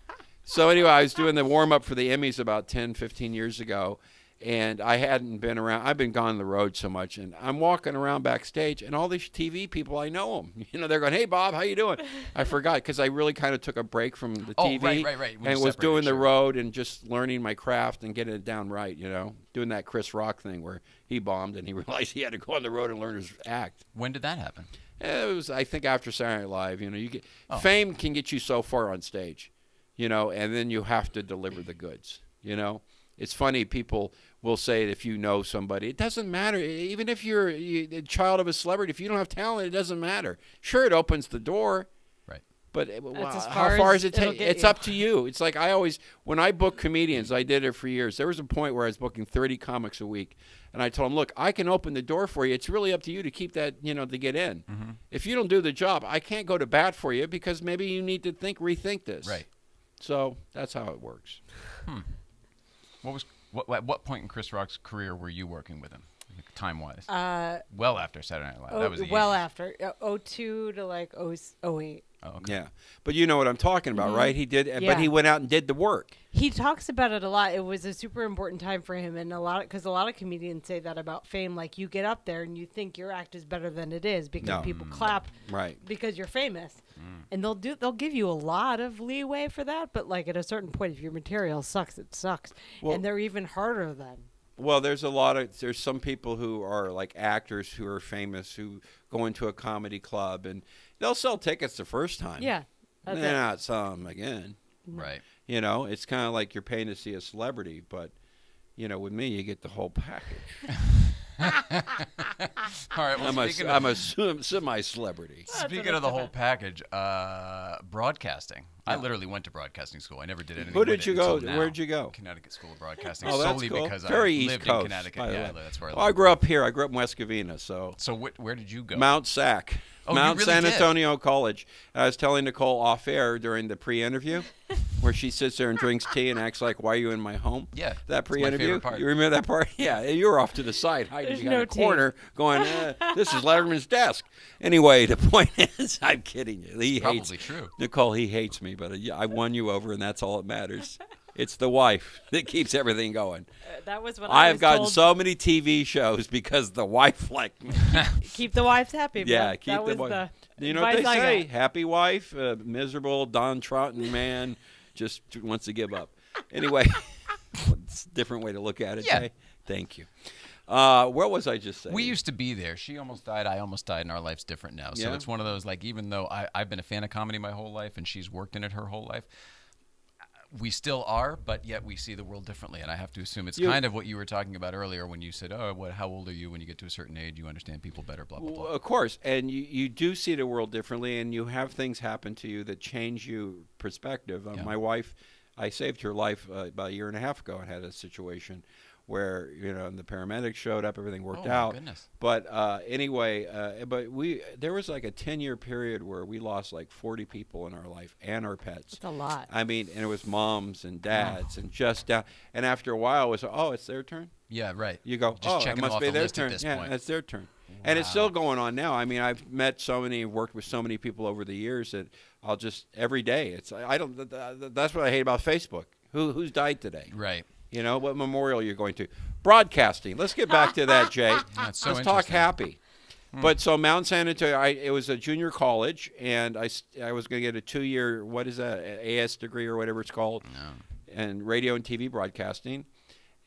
so anyway, I was doing the warm up for the Emmys about 10, 15 years ago, and I hadn't been around. I've been gone on the road so much, and I'm walking around backstage, and all these TV people, I know them. You know, they're going, "Hey, Bob, how you doing?" I forgot because I really kind of took a break from the Oh, TV right, right, right. And was doing the sure. road and just learning my craft and getting it down right. You know, doing that Chris Rock thing where he bombed and he realized he had to go on the road and learn his act. When did that happen? Eh, It was, I think, after Saturday Night Live. You know, you get Oh. fame can get you so far on stage, you know, and then you have to deliver the goods. You know, it's funny. People will say if you know somebody, it doesn't matter. Even if you're a child of a celebrity, if you don't have talent, it doesn't matter. Sure, it opens the door. Right. But uh, well, as how far far as is it take? It's you. up to you. It's like I always, when I book comedians, I did it for years. There was a point where I was booking 30 comics a week, and I told them, "Look, I can open the door for you. It's really up to you to keep that, you know, to get in. Mm-hmm. If you don't do the job, I can't go to bat for you because maybe you need to think, rethink this. Right. So that's how it works. What was what, at what point in Chris Rock's career were you working with him, time wise? Uh, well after Saturday Night Live. oh, that was well 80s. after uh, 02 to like 0, 08. Oh, okay. Yeah. But you know what I'm talking about, right? He did. Yeah. but he went out and did the work. He talks about it a lot. It was a super important time for him, and a lot because a lot of comedians say that about fame. Like you get up there and you think your act is better than it is because No. people clap Right. because you're famous, Mm. and they'll do they'll give you a lot of leeway for that. But like at a certain point, if your material sucks, it sucks, Well- and they're even harder then. Well, there's a lot of there's some people who are like actors who are famous who go into a comedy club and they'll sell tickets the first time. Yeah, that's They're it. not selling them again. Right. You know, it's kind of like you're paying to see a celebrity, but you know, with me, you get the whole package. All right. Well, I'm a, speaking I'm a semi-celebrity. speaking of the whole package, uh, broadcasting. I literally went to broadcasting school. I never did anything. Who with did it you go- where'd you go? Connecticut School of Broadcasting. Oh, that's solely cool. because Very I East lived Coast, in Connecticut. Yeah, that's where I Well, I grew up here. I grew up in West Covina, so So wh- where did you go? Mount Sac, Oh, Mount really San did? Antonio College. I was telling Nicole off air during the pre-interview, where she sits there and drinks tea and acts like, "Why are you in my home?" Yeah, that pre-interview. You remember that part? Yeah, you were off to the side, hiding behind no a tea. corner, going, eh, "This is Letterman's desk." Anyway, the point is, I'm kidding you. He Probably hates true. Nicole. He hates me, but uh, I won you over, and that's all that matters. It's the wife that keeps everything going. Uh, that was what I, I have was gotten told. so many TV shows because the wife liked me. keep the wives happy. man. Yeah, keep that the was wife. the you know what they I say? got. Happy wife, uh, miserable Don Trotton man, just wants to give up. Anyway, it's a different way to look at it. Yeah. Jay. Thank you. Uh, what was I just saying? We used to be there. She almost died. I almost died, and our life's different now. So Yeah. it's one of those like, even though I, I've been a fan of comedy my whole life, and she's worked in it her whole life, we still are, but yet we see the world differently. And I have to assume it's You- kind of what you were talking about earlier when you said, "Oh, what? How old are you? When you get to a certain age, you understand people better." Blah blah blah. Of course, and you, you do see the world differently, and you have things happen to you that change you perspective. Uh, Yeah. My wife, I saved her life uh, about a year and a half ago, and had a situation where you know and the paramedics showed up, everything worked Oh, my out. goodness. But uh, anyway, uh, but we there was like a ten year period where we lost like forty people in our life and our pets. It's a lot. I mean, and it was moms and dads and just down. And after a while, it was oh, it's their turn. Yeah, right. You go, Just oh, it must off be the their turn. yeah, point. that's their turn. And it's still going on now. I mean, I've met so many, worked with so many people over the years that I'll just every day. It's I don't. th- th- That's what I hate about Facebook. Who who's died today? Right. You know what memorial you're going to? Broadcasting. Let's get back to that, Jay. So Let's talk interesting. Hmm. happy. But so Mount San Antonio, I, it was a junior college, and I, I was going to get a two year what is that AS degree or whatever it's called, No. and radio and TV broadcasting.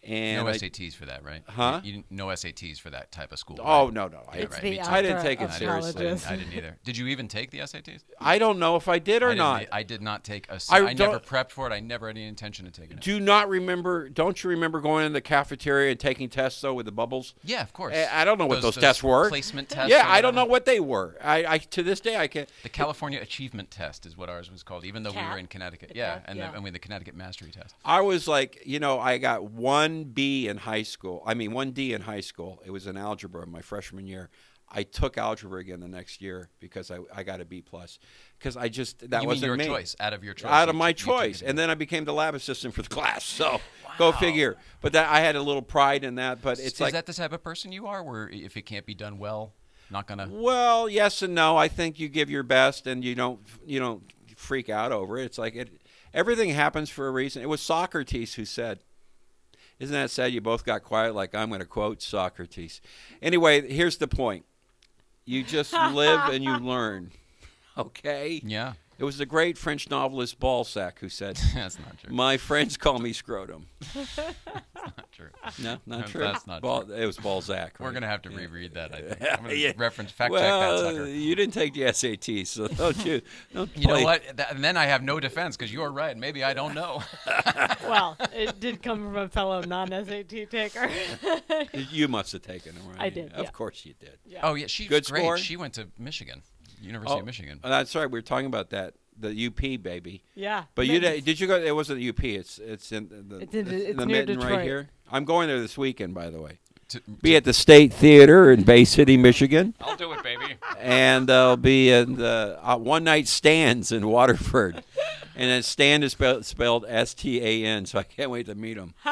And no I- SATs for that, right? Huh? You, you no SATs for that type of school. Oh right? no no! I, It's right, the. I didn't take it of I seriously. didn't. I didn't either. Did you even take the SATs? I don't know if I did or didn't not. I did not take a. I I, I never don't- prepped for it. I never had any intention of taking it. Do not remember? Don't you remember going in the cafeteria and taking tests though with the bubbles? yeah, of course. Eh, I don't know what those, tests were. Placement tests. Yeah, I don't know what they were. I, I to this day I can't. The California Achievement Test is what ours was called, even though we were in Connecticut. The Yeah, and yeah. The, and we the Connecticut Mastery Test. I was like, you know, I got one B in high school. I mean, one D in high school. It was in algebra my freshman year. I took algebra again the next year because I, I got a B plus because I just that you wasn't your me. choice out of your choice? out of my choice, and then I became the lab assistant for the class. So go figure. But that I had a little pride in that. But it's is like that the type of person you are, where if it can't be done well, not gonna? Well, yes and no. I think you give your best and you don't you don't freak out over it. It's like it everything happens for a reason. It was Socrates who said, Isn't that sad you both got quiet like I'm going to quote Socrates. Anyway, here's the point. You just live and you learn. Okay? Yeah. It was the great French novelist Balzac who said, That's not true. "My friends call me scrotum." That's not true. No, not No, true. that's not Bal- true. It was Balzac. We're gonna have to reread that. I think. I'm gonna yeah. reference fact well, check that sucker. you didn't take the SAT, so don't you? Don't You know what? That, and then I have no defense because you're right. Maybe I don't know. well, it did come from a fellow non-SAT taker. You must have taken it, right? I did, Of yeah. course you did. yeah. oh yeah, she's Good great. score? She went to Michigan, University of Michigan. oh, that's right. We were talking about that. The UP baby. Yeah. But you did, did you go? It wasn't the UP. It's it's in the It's in- it's the near mitten right Detroit. here. I'm going there this weekend, by the way. To- Be at the State Theater in Bay City, Michigan, I'll do it, baby. and I'll be in the uh, one night stands in Waterford. and then stand is spelled, spelled S T A N, so I can't wait to meet him.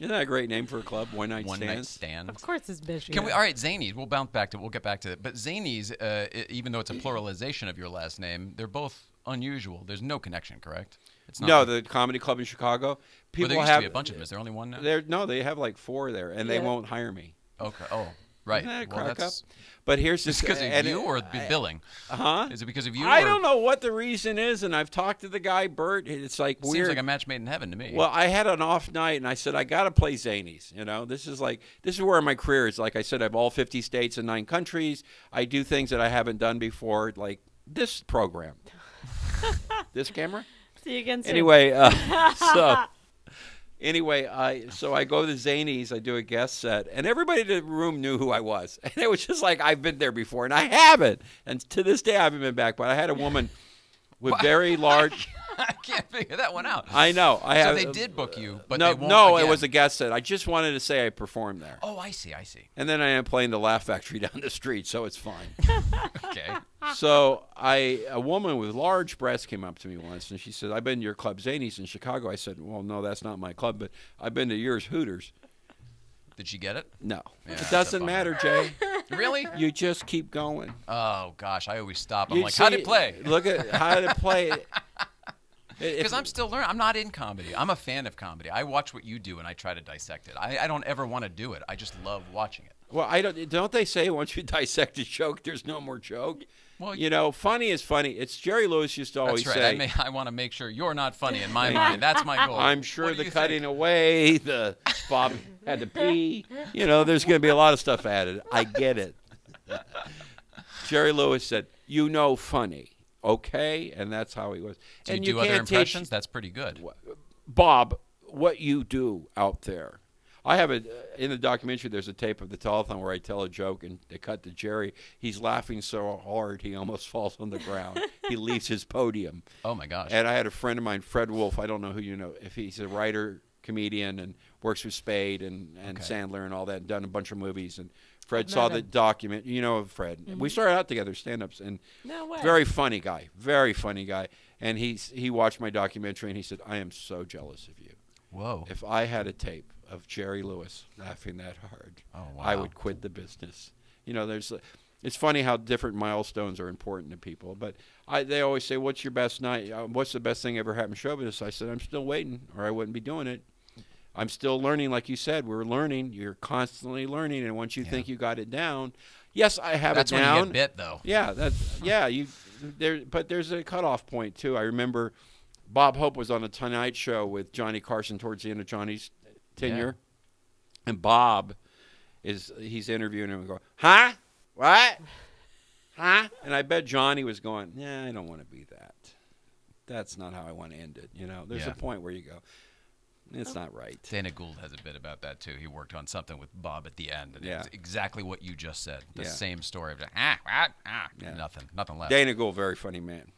Isn't that a great name for a club? One night One night stand. Of course, it's Michigan. Can we? All right, Zanies. We'll bounce back to. We'll get back to it. But Zanies, uh, even though it's a pluralization of your last name, they're both unusual. There's no connection, correct? It's No, like- the comedy club in Chicago. well, People there used have to be a bunch of them. Is there only one now? There, no, they have like four there, and they won't hire me. Okay. Oh, right. Isn't that a well, crack that's up? But here's this it's because of and you it- or the billing. huh? Is it because of you? I or don't know what the reason is, and I've talked to the guy Bert. It's like Seems weird. like a match made in heaven to me. well, I had an off night, and I said I got to play Zanies. You know, this is like this is where my career is. Like I said, I have all 50 states and nine countries. I do things that I haven't done before, like this program, this camera. See you again soon. Anyway, uh, so anyway, I so I go to Zanies, I do a guest set, and everybody in the room knew who I was, and it was just like I've been there before, and I haven't, and to this day I haven't been back. But I had a woman with very large. I can't figure that one out. I know. I have so have. they did book you, but no, they won't no, it was a guest set. I just wanted to say I performed there, Oh, I see. I see. and then I am playing the Laugh Factory down the street, so it's fine. Okay. so I a woman with large breasts came up to me once and she said, "I've been to your club Zanies in Chicago." I said, "Well, no, that's not my club, but I've been to yours Hooters." Did she get it? No, Yeah, it doesn't matter, Jay. Really? You just keep going. Oh gosh, I always stop. I'm You like, how did see- play? Look at how to play. It- Because I'm still learning. I'm not in comedy. I'm a fan of comedy. I watch what you do and I try to dissect it. I, I don't ever want to do it. I just love watching it. well, I don't. Don't they say once you dissect a joke, there's no more joke? Well, you know, funny is funny. It's Jerry Lewis used to always That's right. say. I, may, I want to make sure you're not funny in my mind. That's my goal. I'm sure the cutting think? away, the Bob had to pee. You know, there's going to be a lot of stuff added. I get it. Jerry Lewis said, "You know, funny, okay," and that's how he was. And you do other can't teach- impressions? That's pretty good. Bob, what you do out there. I have a uh, in the documentary. There's a tape of the telethon where I tell a joke and they cut to Jerry. He's laughing so hard he almost falls on the ground. he leaves his podium. Oh my gosh. And I had a friend of mine, Fred Wolf. I don't know who you know. If he's a writer, comedian, and works with Spade and, and Okay. Sandler and all that, and done a bunch of movies. And Fred I've saw met the him. document. You know Fred. We mm-hmm. started out together, stand-ups, and No way. very funny guy, very funny guy. And he he watched my documentary and he said, "I am so jealous of you. Whoa. If I had a tape of Jerry Lewis laughing that hard, Oh I would quit the business." You know, there's. It's funny how different milestones are important to people, but I, they always say, "What's your best night? Uh, what's the best thing ever happened in show business?" I said, "I'm still waiting, or I wouldn't be doing it. I'm still learning, like you said. We're learning. You're constantly learning, and once you Yeah. think you got it down, yes, I have That's it when down. you get bit, though. Yeah, that's yeah. You there, but there's a cutoff point too. I remember Bob Hope was on the Tonight Show with Johnny Carson towards the end of Johnny's tenure, and Bob is he's interviewing him and going, "Huh? What? Huh?" And I bet Johnny was going, "Yeah, I don't want to be that. That's not how I want to end it." You know, there's Yeah. a point where you go, "It's not right." Dana Gould has a bit about that too. He worked on something with Bob at the end, and Yeah. it's exactly what you just said. The Yeah. same story. Of, ah, ah, ah, Yeah. nothing, nothing left. Dana Gould, very funny man.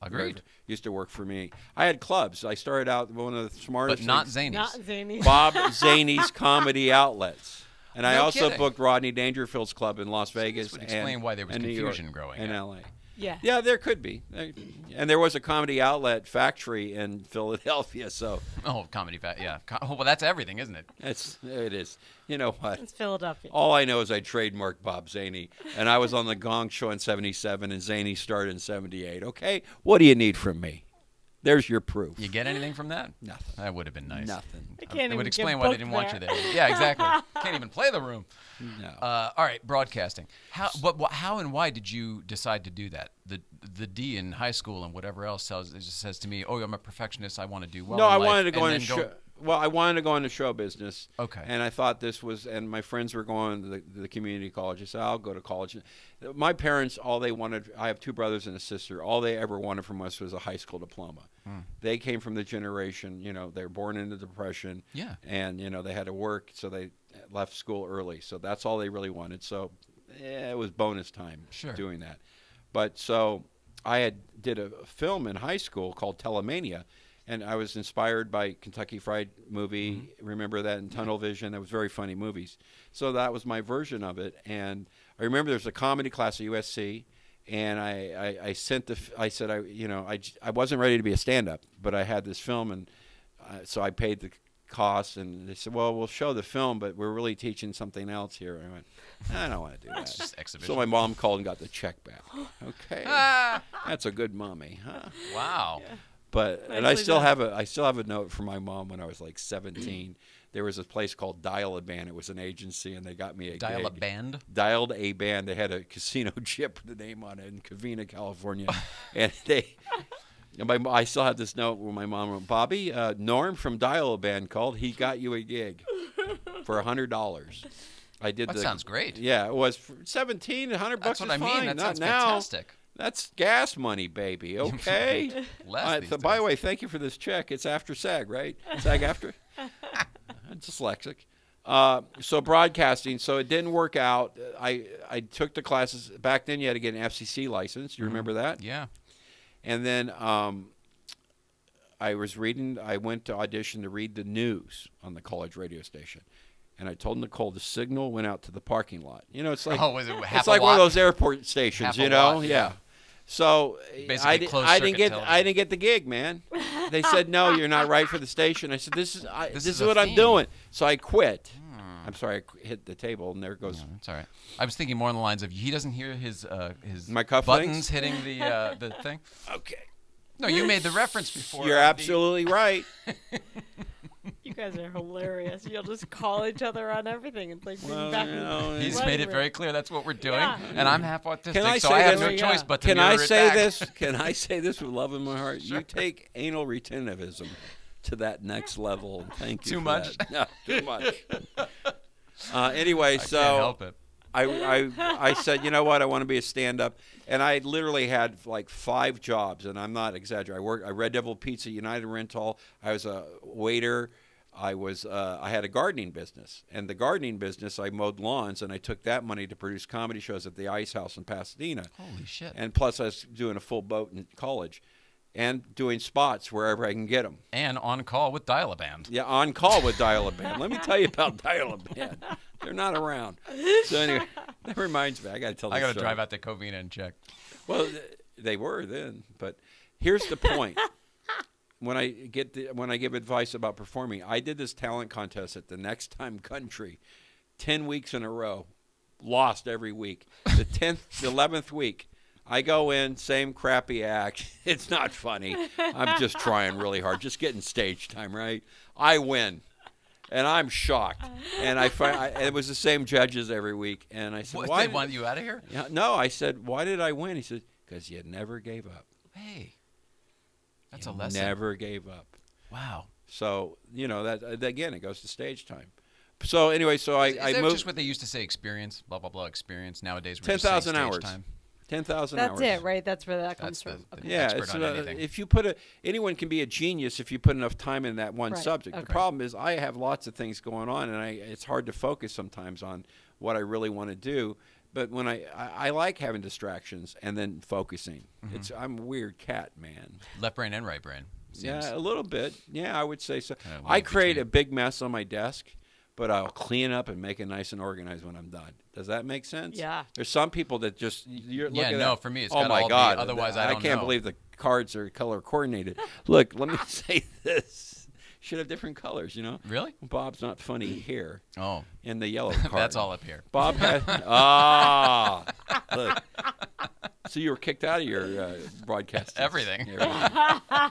Agreed. Used to work for me. I had clubs. I started out one of the smartest. But not things- Zanies. Not zany. Bob Zany's comedy outlets. And I also kidding. booked Rodney Dangerfield's club in Las Vegas. This would and- explain why there was and New York confusion growing in up. LA. Yeah. Yeah, there could be. And there was a comedy outlet factory in Philadelphia, so Oh, comedy fat. Yeah. Oh, well, that's everything, isn't it? it's it is. You know what? It's Philadelphia. All I know is I trademarked Bob Zany, and I was on the Gong Show in '77, and Zaney started in '78. Okay, what do you need from me? There's your proof. You get anything from that? Nothing. That would have been nice. Nothing. I It can't would even explain why they didn't want you there. there. Yeah, exactly. Can't even play the room. No. Uh, all right, broadcasting. How, but what, how and why did you decide to do that? The the D in high school and whatever else says it just says to me, "Oh, I'm a perfectionist. I want to do well." no, in I life," wanted to go and into then show. Well, I wanted to go into show business. Okay. And I thought this was, and my friends were going to the, the community college. I said, I'll go to college. My parents, all they wanted, I have two brothers and a sister. All they ever wanted from us was a high school diploma. Hmm. They came from the generation, you know, they were born into the depression. Yeah. And you know, they had to work, so they left school early. So that's all they really wanted. So, eh, it was bonus time Sure. doing that. But so I had did a film in high school called Telemania, and I was inspired by Kentucky Fried Movie. Remember that in Tunnel Vision? That was very funny movies. So that was my version of it. And I remember there was a comedy class at USC, and I, I, I sent the I said I you know I, j- I wasn't ready to be a stand up, but I had this film, and uh, so I paid the costs, and they said, well, we'll show the film, but we're really teaching something else here. I went, I don't want to do that. It's just exhibition. So my mom called and got the check back. Okay, Ah, that's a good mommy, huh? wow. But and I still done. have a I still have a note from my mom when I was like 17. there was a place called Dial a Band. It was an agency, and they got me a Dial a gig. band. Dialed a band. They had a casino chip with the name on it in Covina, California, and they. And my, I still have this note where my mom wrote, Bobby, uh, Norm from Dial a Band called. He got you a gig for a hundred dollars. I did. That the, sounds great. Yeah, it was for 17, 100 bucks That's what is I mean. fine. That Not sounds now. fantastic. That's gas money, baby. Okay. Uh, th- by the way, thank you for this check. It's after SAG, right? SAG after. Dyslexic. Uh, so broadcasting. So it didn't work out. I I took the classes back then. You had to get an FCC license. You remember that? Yeah. And then um, I was reading. I went to audition to read the news on the college radio station. And I told Nicole the signal went out to the parking lot. You know, it's like oh, it it's like one of those airport stations, Half you know? watt, yeah. yeah. So Basically I, di- I didn't get television. I didn't get the gig, man. They said no, you're not right for the station. I said this is I, This this, is is, what I'm doing. So I quit. I'm sorry, I hit the table and there goes. No, that's all right. I was thinking more on the lines of he doesn't hear his uh, his My cufflinks? buttons hitting the uh, the thing. Okay, No, you made the reference before. you're absolutely right. You guys are hilarious. You'll just call each other on everything. It's like being Well, back you in know, He's made it very clear that's what we're doing, Yeah. and I'm half autistic, Can I so I have this? no Yeah. choice but to Can I mirror it say back. this? Can I say this with love in my heart? You take anal retentivism to that next level. Thank you. Too for much? that. No, too much. Uh, anyway, I so can't help it. I, I, I said, you know what? I want to be a stand-up, and I literally had like five jobs, and I'm not exaggerating. I worked at Red Devil Pizza, United Rental. I was a waiter. I was uh, I had a gardening business, and the gardening business I mowed lawns, and I took that money to produce comedy shows at the Ice House in Pasadena. Holy shit! And plus, I was doing a full boat in college, and doing spots wherever I can get them. And on call with Dial a Band. Yeah, on call with Dial a Band. Let me tell you about Dial a Band. They're not around. So anyway, that reminds me. I got to tell. I got to drive out to Covina and check. Well, they were then, but here's the point. when I get the, when I give advice about performing, I did this talent contest at the Next Time Country, ten weeks in a row, lost every week. The tenth, the eleventh week, I go in, same crappy act. It's not funny. I'm just trying really hard, just getting stage time, right? I win. And I'm shocked, and I find I, it was the same judges every week. And I said, What, "Why they want you out of here? yeah, no, I said, why did I win? He said, because you never gave up. Hey, that's You a lesson. Never gave up. Wow. So you know that uh, again, it goes to stage time. So anyway, so I, Is I that moved just what they used to say? Experience, blah blah blah. Experience. Nowadays, we're ten just saying thousand stage hours. Time. Ten thousand That's hours. it, right? That's where that comes That's the- from. the- Okay. Yeah, expert it's, on uh, anything. if you put a anyone can be a genius if you put enough time in that one Right, subject. okay. The problem is I have lots of things going on, and I it's hard to focus sometimes on what I really want to do. But when I, I I like having distractions and then focusing. Mm-hmm. It's I'm a weird cat, man. Left brain and right brain. Seems. Yeah, a little bit. Yeah, I would say so. Kinda I create between. a big mess on my desk, but I'll clean up and make it nice and organized when I'm done. Does that make sense? Yeah. There's some people that just you're Yeah, look at no, that. for me, it's oh gotta my all be- god. otherwise I don't can't know. believe the cards are color coordinated. look, let me say this. Should have different colors, you know. Really? Bob's not funny here Oh, in the yellow card. that's all up here. Bob had ah. Look. So you were kicked out of your uh, broadcast. Everything. Everything.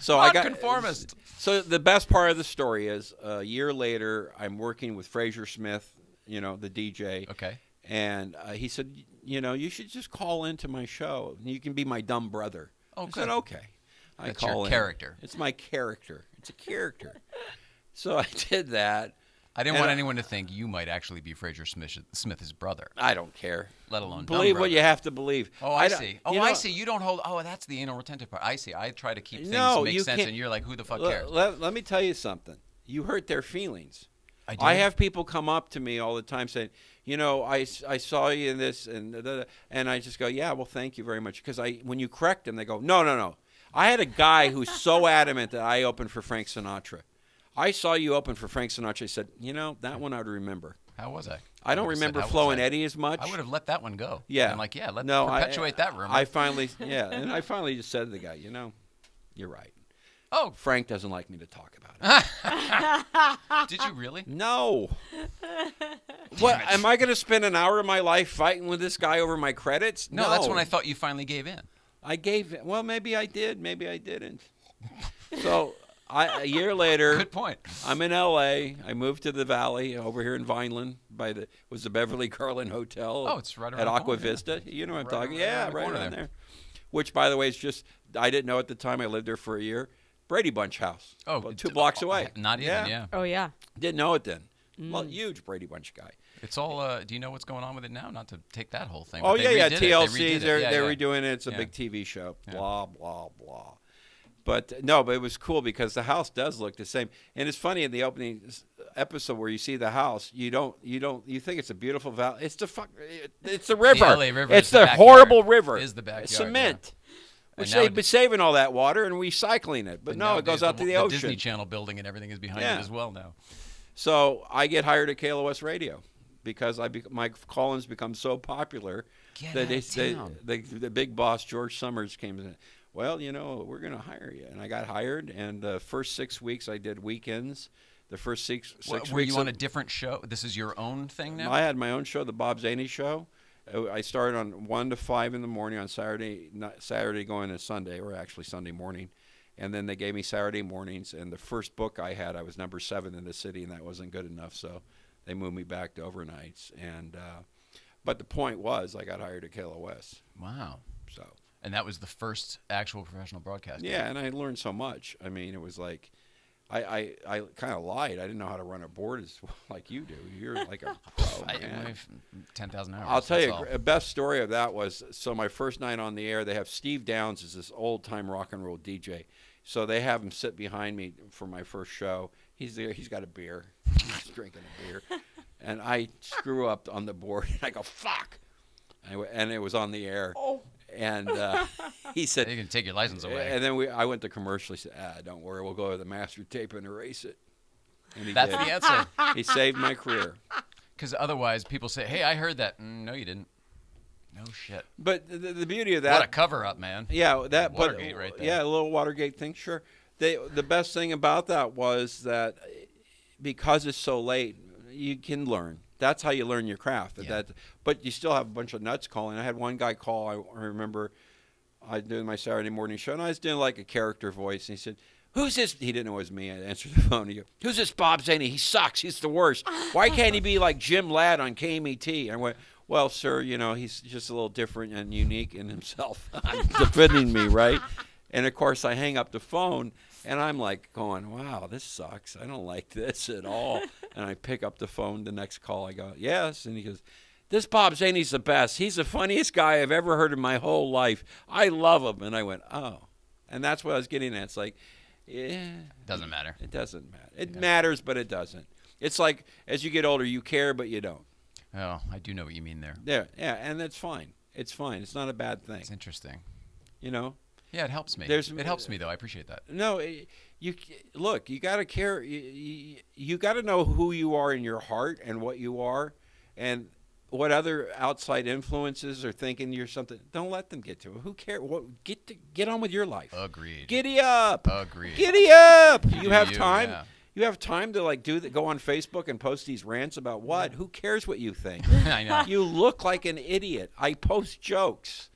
So I got Nonconformist. So the best part of the story is a year later, I'm working with Frazer Smith, you know, the DJ. Okay. And uh, he said, you know, you should just call into my show. You can be my dumb brother. Oh, I good. said, okay. I That's call your in. character. It's my character. It's a character. so I did that. I didn't And want I- anyone to think you might actually be Frazer Smith, Smith's brother, I don't care. let alone Believe what you have to believe. Oh, I, don't- see. Oh, you I see. You don't hold. Oh, that's the anal retentive part. I see. I try to keep things No, make you sense, and you're like, who the fuck Let- cares? Let, let me tell you something. You hurt their feelings. I, I have people come up to me all the time saying, you know, I, I saw you in this, and da, da, da," and I just go, yeah, well, thank you very much. Because I when you correct them, they go, no, no, no. I had a guy who's so adamant that I opened for Frank Sinatra. I saw you open for Frank Sinatra. I said, you know, that one I would remember. How was I? I don't would've said, remember Flo and Eddie as much. I would have let that one go. Yeah. I'm like, yeah, let no, I- perpetuate that rumor. I finally, yeah, and I finally just said to the guy, you know, you're right. oh, Frank doesn't like me to talk about it. did you really? No. what? Am I going to spend an hour of my life fighting with this guy over my credits? No, that's when I thought you finally gave in. I gave. Well, maybe I did. Maybe I didn't. so I, a year later, Good point. I'm in L.A. I moved to the Valley over here in Vineland by the was the Beverly Garland Hotel. Oh, it's right at around the Aqua corner, yeah. Vista. You know what I'm Right talking? around- Yeah, around right corner around there. there. Which, by the way, is just I didn't know at the time. I lived there for a year. Brady Bunch house. Oh, about two blocks away. Not even. Yeah. Oh yeah. Didn't know it then. Well, huge Brady Bunch guy. It's all. Uh, do you know what's going on with it now? Not to take that whole thing. Oh but yeah, they yeah. redid it. They TLC, they're Yeah, they're yeah. redoing it. It's a Yeah. big TV show. Yeah. Blah blah blah. But no, but it was cool because the house does look the same, and it's funny in the opening episode where you see the house, you don't, you don't, you think it's a beautiful valley. It's the fuck, it- it's the river. The LA River It's the the, horrible river. Is the backyard, It's cement. And Which they've been saving all that water and recycling it, but, no, it goes out to the, the ocean. Disney Channel building and everything is behind Yeah. it as well now. So I get hired at KLOS Radio because I be, my call-ins become so popular Get that they, they, the, the big boss George Summers came in. Well, you know, we're going to hire you, and I got hired. And the first six weeks I did weekends. The first six six were weeks you on a different show? This is your own thing now. I had my own show, the Bob Zany Show. Uh, I started on one to five in the morning on Saturday, not Saturday going to Sunday, or actually Sunday morning, and then they gave me Saturday mornings. And the first book I had, I was number seven in the city, and that wasn't good enough, so they moved me back to overnights. And uh, but the point was, I got hired at KLOS, wow. So And that was the first actual professional broadcast. yeah, and I learned so much. I mean, it was like. I, I, I kind of lied. I didn't know how to run a board as well, like you do. You're like a pro, I, man. I've- 10,000 hours. I'll tell you, all. the best story of that was so my first night on the air, they have Steve Downes as this old time rock and roll DJ. So they have him sit behind me for my first show. He's there, he's got a beer, he's drinking a beer, and I screw up on the board. And I go fuck, and, and it was on the air. Oh. And uh, he said, You can take your license away. and then we, I went to commercial. He said, "Ah, don't worry, we'll go to the master tape and erase it." And he That's did. the answer. He saved my career. Because otherwise, people say, "Hey, I heard that." Mm, no, you didn't. No shit. But the, the beauty of that, what a cover up, man. Yeah, that but- Watergate right there. Yeah, a little Watergate thing. Sure. They the best thing about that was that because it's so late, you can learn. That's how you learn your craft. Yeah. That, but you still have a bunch of nuts calling. I had one guy call. I remember I doing my Saturday morning show, and I was doing like a character voice, and he said. Who's this? He didn't know it was me. I answered the phone. He goes, Who's this Bob Zany? He sucks. He's the worst. Why can't he be like Jim Ladd on KMET? And I went, Well, sir, you know, he's just a little different and unique in himself. defending me, right? And of course, I hang up the phone and I'm like going, wow, this sucks. I don't like this at all. and I pick up the phone, the next call, I go, yes. And he goes, this Bob Zany's the best. He's the funniest guy I've ever heard in my whole life. I love him. And I went, oh. And that's what I was getting at. It's like, yeah, Doesn't matter. it doesn't matter. It matters, but it doesn't. It's like as you get older, you care, but you don't. Oh, I do know what you mean there. There, yeah, and that's fine. It's fine. It's not a bad thing. It's interesting. You know. Yeah, it helps me. There's- it helps me though. I appreciate that. No, eh, you look. You got to care. You, you, you got to know who you are in your heart and what you are, and what other outside influences are thinking you're something. Don't let them get to it. Who cares? What get to, get on with your life. Agreed. Giddy up. Agreed. Giddy up. You do have you, time. yeah. You have time to like do that. Go on Facebook and post these rants about what? Who cares what you think? I know. you look like an idiot. I post jokes.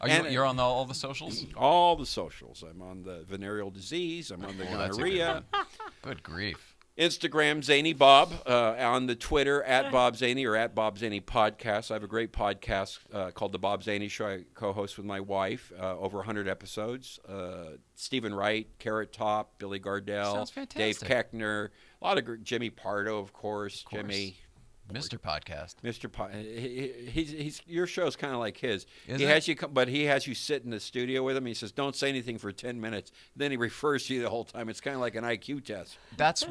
Are you, And- you're on the, all the socials? All the socials. I'm on the venereal disease. I'm on the Oh, that's a good gonorrhea. Good grief. Instagram Zany Bob uh, on the Twitter at Bob Zany or at Bob Zany Podcast. I have a great podcast uh, called The Bob Zany Show. I co-host with my wife. Uh, over 100 episodes. Uh, Steven Wright, Carrot Top, Billy Gardell, Dave. Keckner, a lot of Jimmy Pardo, of course. course. Jimmy. Mr. Podcast. Mr. Po- he, he- he's, he's your show's kind of like his. Is he it? has you, come, but he has you sit in the studio with him. He says, "Don't say anything for ten minutes." Then he refers to you the whole time. It's kind of like an IQ test. That's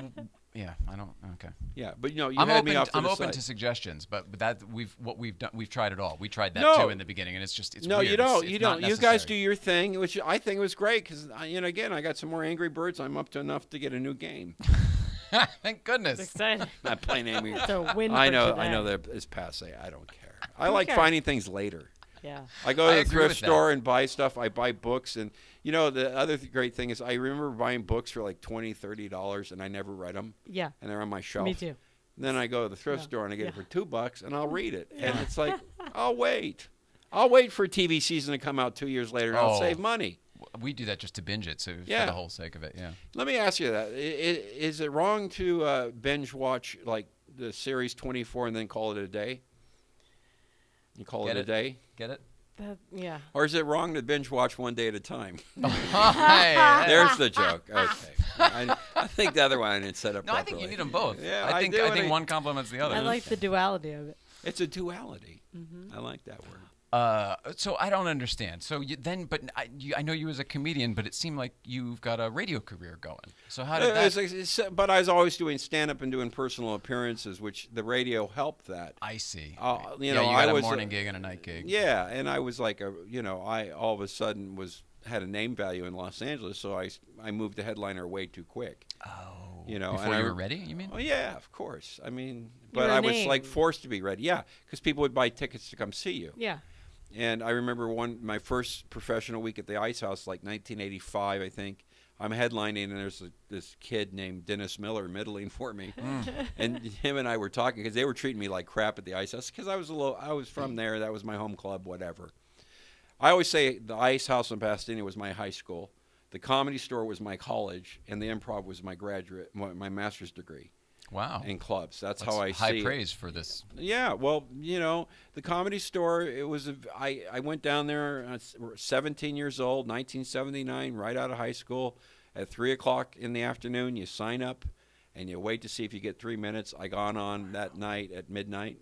yeah. I don't. Okay. Yeah, but you know, you I'm had open. me off to I'm the open side. to suggestions, but, but that we've what we've done. We've tried it all. We tried that No. too in the beginning, and it's just it's no, weird. you don't. It's- you not don't. You guys do necessary. your thing, which I think was great because you know, again, I got some more Angry Birds. I'm up to enough to get a new game. Thank goodness. Exciting. Not playing Angry. It's a win I for know. today. I know that it's passe. I don't care. I Who like cares? finding things later. Yeah. I go to I the thrift with that. store and buy stuff. I buy books, and you know the other th- great thing is I remember buying books for like twenty, thirty dollars, $30, and I never read them, Yeah. and they're on my shelf. Me too. Then I go to the thrift Yeah. store and I get it for two bucks, and I'll read it, Yeah. and it's like, I'll wait. I'll wait for a TV season to come out two years later, and I'll Oh. save money. We do that just to binge it, so Yeah. for the whole sake of it, yeah. Let me ask you that: I- i- Is it wrong to uh, binge watch like the series twenty four and then call it a day? You call Get it a day, Get it? That, yeah. or is it wrong to binge watch one day at a time? Hey, There's the joke. Okay. I, I think the other one I didn't set up no, I properly. think you need them both. Yeah, I I think do, I think one complements the other. I like the duality of it. It's a duality. Mm-hmm. I like that word. Uh, so I don't understand. So you, then, but I, you, I know you as a comedian, but it seemed like you've got a radio career going. So how did Uh, that? it's- it's- but I was always doing stand up and doing personal appearances, which the radio helped that. I see. Uh, you yeah, know, you I got a was, morning uh, gig and a night gig. Yeah, and I was like a, you know, I all of a sudden was had a name value in Los Angeles, so I I moved the headliner way too quick. Oh, You know, before and I you were ready, you mean? Oh yeah, of course. I mean, You're but a I was like forced to be ready. Yeah, because people would buy tickets to come see you. Yeah. And I remember one my first professional week at the Ice House, like 1985, I think. I'm headlining, and there's a, this kid named Dennis Miller middling for me, hmm. and him and I were talking because they were treating me like crap at the Ice House because I was a little, I was from there, that was my home club, whatever. I always say the Ice House in Pasadena was my high school, the Comedy Store was my college, and the Improv was my graduate, my, my master's degree Wow. in clubs. That's, That's how I high see it. praise for this. Yeah, well, you know, the comedy store. It was. A, I I went down there. Uh, at 17 years old, 1979, right out of high school. At three o'clock in the afternoon, you sign up, and you wait to see if you get three minutes. I gone on that night at midnight,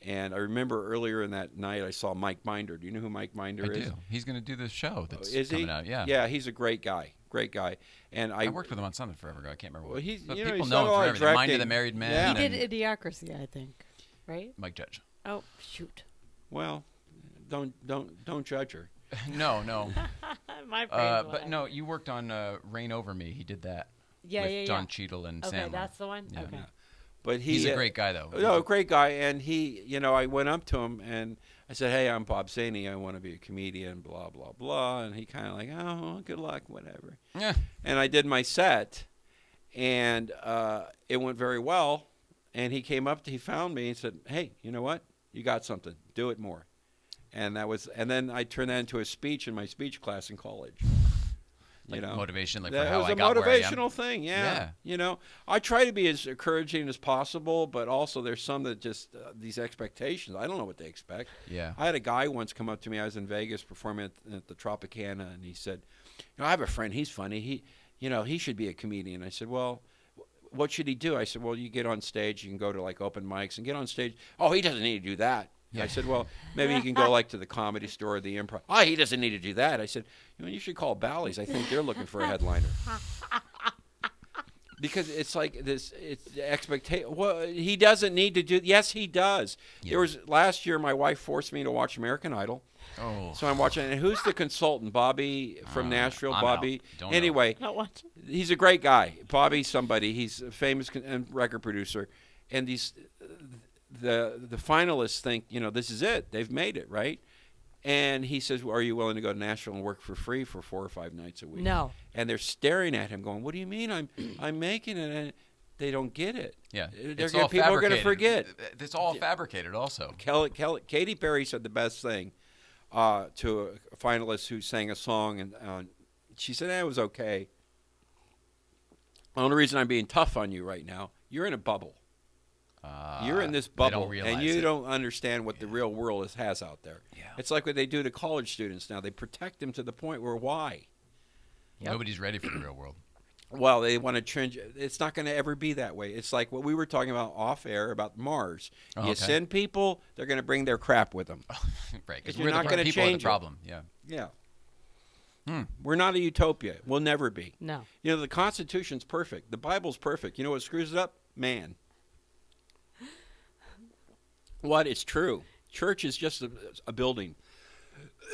and I remember earlier in that night I saw Mike Binder. Do you know who Mike Binder I is? do. He's going to do the show oh, that's Oh, is coming he? out. Yeah. Yeah, he's a great guy. Great guy. And I, I, worked with him on something forever ago. I can't remember. Well, what. he's- but you know, people he's know him lot for everything. Mind of the. Married Man. Yeah. He did Idiocracy, I think. Right? Mike Judge. Oh, shoot. Well, don't don't don't judge her. no, no. My brain's Uh, but no, you worked on uh, Reign Over Me. He did that. Yeah, with yeah, Don yeah. Cheadle and Okay, Sandler. that's the one? Yeah. Okay. But he, He's a uh, great guy, though. No, great guy. And he, you know, I went up to him and I said, "Hey, I'm Bob Zany. I want to be a comedian." Blah blah blah. And he kind of like, "Oh, good luck, whatever." Yeah. And I did my set, and uh, it went very well. And he came up, to, he found me and said, "Hey, you know what? You got something. Do it more." And that was, and then I turned that into a speech in my speech class in college. Like you know, motivation, like for that how was I a got where I am. motivational thing. Yeah. Yeah. You know, I try to be as encouraging as possible, but also there's some that just uh, these expectations. I don't know what they expect. Yeah. I had a guy once come up to me. I was in Vegas performing at, at the Tropicana, and he said, "You know, I have a friend. He's funny. He, you know, he should be a comedian." I said, "Well." What should he do? I said, "Well, you get on stage. You can go to like open mics and get on stage." Oh, he doesn't need to do that. Yeah. I said, "Well, maybe you can go like to the comedy store, or the improv." Oh, he doesn't need to do that. I said, "You know, you should call Bally's. I think they're looking for a headliner." because it's like this it's the expectation well he doesn't need to do yes he does Yeah. there was last year my wife forced me to watch american idol Oh. so i'm watching and who's the consultant bobby from Uh, nashville I'm bobby out. Don't anyway Not watching. he's a great guy bobby somebody he's a famous con- record producer and these the the finalists think you know this is it they've made it right and he says well, are you willing to go to nashville and work for free for four or five nights a week No. and they're staring at him, going, "What do you mean I'm I'm making it?" And they don't get it. Yeah. They're It's gonna- all people are going to forget. It's all fabricated, also. Kelly, Kelly, Katy Perry said the best thing. uh, to a finalist who sang a song, and uh, she said, eh, "It was okay." The only reason I'm being tough on you right now, you're in a bubble. Uh, You're in this bubble, and you it. don't understand what the real world is, has out there. Yeah. It's like what they do to college students now. They protect them to the point where why? Nobody's ready for the real world. Well, they want to change. It's not going to ever be that way. It's like what we were talking about off air about Mars. Oh, you okay. send people, they're going to bring their crap with them. right, because You're we're not gonna people are the change it. problem. Yeah. Yeah. Hmm. We're not a utopia. We'll never be. No. You know, the Constitution's perfect. The Bible's perfect. You know what screws it up? Man. What? It's true. Church is just a, a building.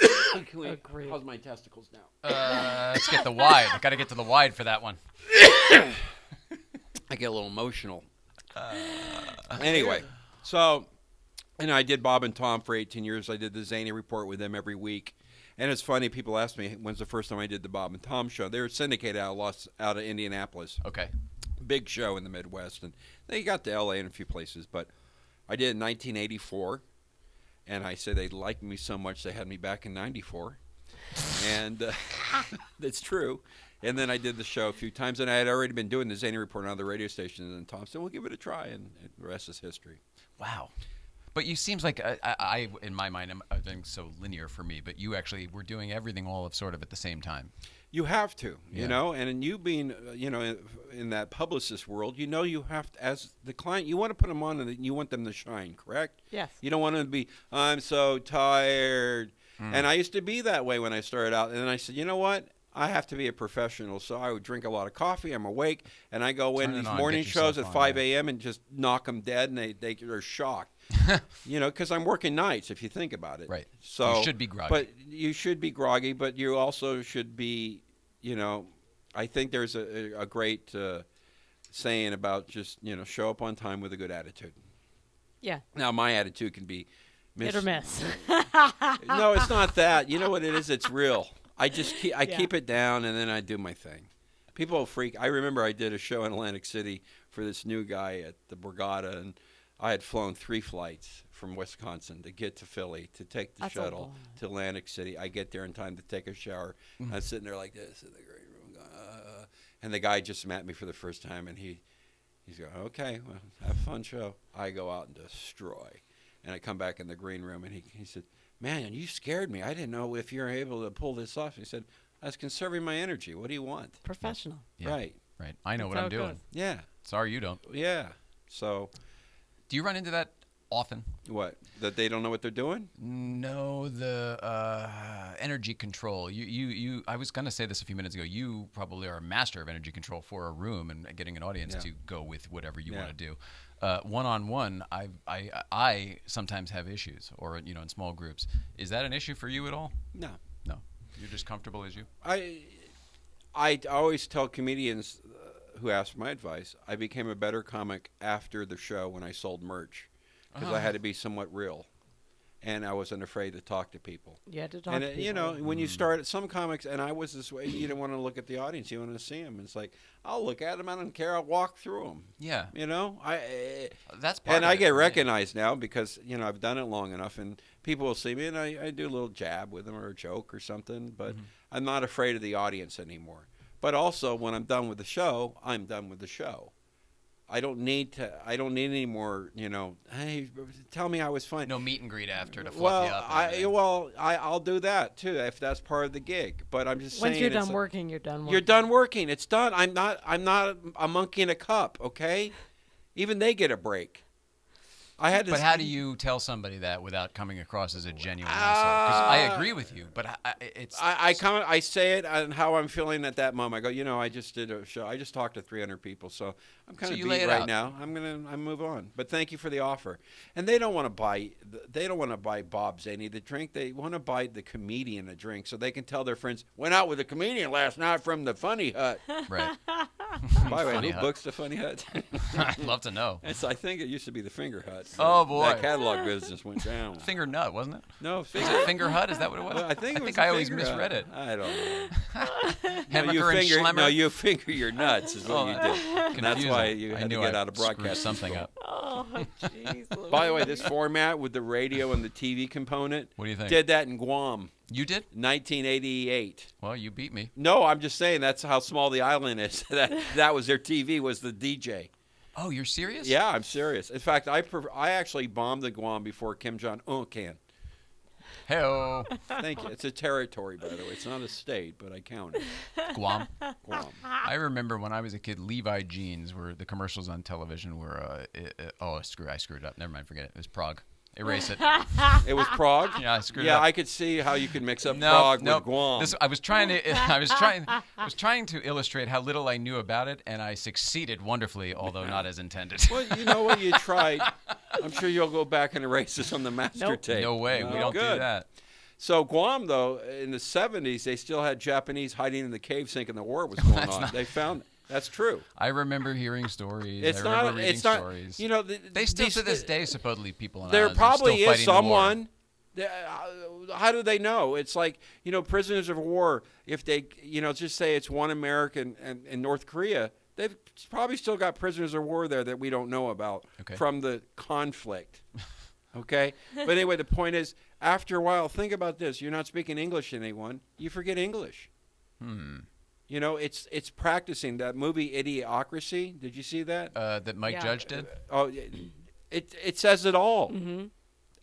Can we, Agreed. how's my testicles now? Uh, let's get the wide. Got to get to the wide for that one. I get a little emotional. anyway, so, and I did Bob and Tom for 18 years. I did the Zany Report with them every week. And it's funny, people ask me when's the first time I did the Bob and Tom show. They were syndicated out of Los, out of Indianapolis, Okay. big show in the Midwest, and they got to L.A. and a few places. But I did it in 1984, and I said they liked me so much they had me back in '94, and uh, it's true. And then I did the show a few times, and I had already been doing the Zany Report on other radio stations. And Tom said, "We'll give it a try," and, and the rest is history. Wow. But you seems like I, I, I in my mind, I'm, everything's so linear for me. But you actually were doing everything all of sort of at the same time. You have to, you know, and in you being, uh, you know, in, in that publicist world, you know, you have to, as the client, you want to put them on and you want them to shine, correct? Yes. You don't want them to be, I'm so tired. Hmm. And I used to be that way when I started out. And then I said, you know what? I have to be a professional. So I would drink a lot of coffee. I'm awake. And I go in Turn it these on, morning shows at 5 a.m. and just knock them dead. And they, they, they're shocked. you know, because I'm working nights, if you think about it. Right. So You should be groggy. But you should be groggy, but you also should be, you know, I think there's a, a a great uh, saying about just, you know, show up on time with a good attitude. Yeah. Now, my attitude can be Hit or miss. no, it's not that. You know what it is? It's real. I just keep I Yeah. keep it down and then I do my thing. People freak. I remember I did a show in Atlantic City for this new guy at the Borgata, and I had flown three flights from Wisconsin to get to Philly to take the That's shuttle to Atlantic City. I get there in time to take a shower. I'm sitting there like this in the green room, going, uh, and the guy just met me for the first time, and he he's going, "Okay, well, have a fun show." I go out and destroy, and I come back in the green room, and he he said, "Man, you scared me. I didn't know if you're able to pull this off." He said, "I was conserving my energy. What do you want?" Professional. Yeah. Right? Right. I know That's what I'm doing. goes. Yeah, Sorry, you don't. yeah. So Do you run into that often? what? That they don't know what they're doing? No, the uh, energy control. You, you, you. I was gonna say this a few minutes ago. You probably are a master of energy control for a room and getting an audience Yeah. to go with whatever you Yeah. want to do. One on one, I, I, I sometimes have issues, or you know, in small groups. Is that an issue for you at all? No. No, you're just comfortable as you. I I always tell comedians uh, who asked my advice, I became a better comic after the show when I sold merch because I had to be somewhat real, and I wasn't afraid to talk to people. You had to talk And to uh, you know, when you start some comics, and I was this way, you didn't want to look at the audience, you want to see them. It's like I'll look at them, I don't care, I'll walk through them. Yeah, You know, I. eh, that's part and of I it get for me. recognized now because you know I've done it long enough, and people will see me, and I, I do a little jab with them or a joke or something. But Mm-hmm. I'm not afraid of the audience anymore. But also, when I'm done with the show, I'm done with the show. I don't need to. I don't need any more. You know, hey, tell me I was fine. No meet and greet after to fluff well, you up. and I well, I I'll do that too if that's part of the gig. But I'm just Once saying, you're it's done a- working, you're done working. you're done working. It's done. I'm not. I'm not a monkey in a cup. Okay, even they get a break. I had to. But how do you tell somebody that without coming across as a genuine? Because I Uh, agree with you, but I, I, it's I, I come. I say it and how I'm feeling at that moment. I go, you know, I just did a show. I just talked to 300 people, so I'm kind So of you beat right out. now. I'm gonna. I move on. But thank you for the offer. And they don't want to buy. They don't want to buy Bob Zany the drink. They want to buy the comedian a drink so they can tell their friends went out with a comedian last night from the Funny Hut. right. By the way, Funny who Hut. books the Funny Hut? I'd love to know. It's, I think it used to be the Finger Hut. Oh, boy. that catalog business went down. Finger Nut, wasn't it? No, Was Finger. it Finger Hut? Is that what it was? Well, I think it I was think I always Finger Hut. misread it. I don't know. No, Hammacher you and finger, Schlemmer. no, you finger your nuts is what Oh, you did. And that's confusing. Why you I had to get I out of broadcast something up. Oh, jeez. By the way, this format with the radio and the TV component What do you think? did that in Guam, You did? 1988. Well, you beat me. No, I'm just saying that's how small the island is. that that was their TV was the DJ. Oh, you're serious? Yeah, I'm serious. In fact, I prefer, I actually bombed the Guam before Kim Jong Un can. Hello, Thank you. It's a territory, by the way. It's not a state, but I count it. Guam. Guam. I remember when I was a kid, Levi jeans were the commercials on television were. Uh, it, it- oh, screw! I screwed up. Never mind. Forget it. It was Prague. Erase it. It was Prague. Yeah, I screwed yeah, up. I could see how you could mix up No, Prague no. with Guam. This, I was trying to. I was trying. I was trying to illustrate how little I knew about it, and I succeeded wonderfully, although not as intended. well, you know what? You tried. I'm sure you'll go back and erase this on the master Nope. tape. no way. we Oh, don't do good. that. So Guam, though, in the 70s, they still had Japanese hiding in the cave thinking the war was going on. not- They found that's true. I remember hearing stories. It's I not. remember reading It's not. stories. You know, the, they still these- to this day supposedly people on There probably is the someone. uh, How do they know? It's like you know, prisoners of war. If they, you know, just say it's one American and in North Korea, they've probably still got prisoners of war there that we don't know about Okay. from the conflict. Okay, but anyway, the point is, after a while, think about this: you're not speaking English to anyone, you forget English. Hmm. You know, it's it's practicing that movie Idiocracy. Did you see that? Uh, that Mike Yeah. Judge did. Oh, it it says it all. Mm-hmm.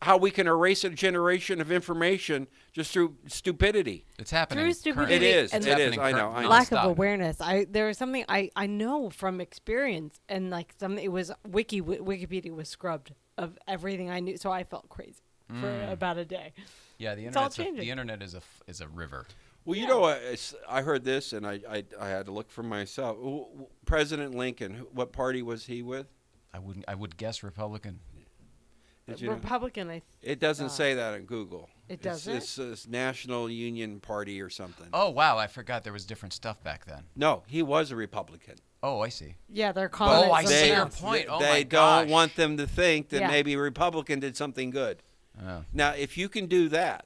How we can erase a generation of information just through stupidity. It's happening. Through stupidity It is, It's and it is, I know. I know. lack Nonstop. of awareness. I there was something I I know from experience, and like some it was wiki Wikipedia was scrubbed of everything I knew, so I felt crazy for Mm. about a day. Yeah, the It's all internet's a, changing. the internet is a f- is a river. Well, you know, what, it's- I heard this and I, I, I had to look for myself. Wh- wh- President Lincoln, what party was he with? I wouldn't. I would guess Republican. Did you know? Republican, I It doesn't uh, say that on Google. It doesn't? It's, it's National Union Party or something. Oh wow, I forgot there was different stuff back then. No, he was a Republican. Oh, I see. yeah, they're calling Oh, it I see your else. point. Oh, they my don't gosh. want them to think that Yeah. maybe a Republican did something good. Oh. Now, if you can do that,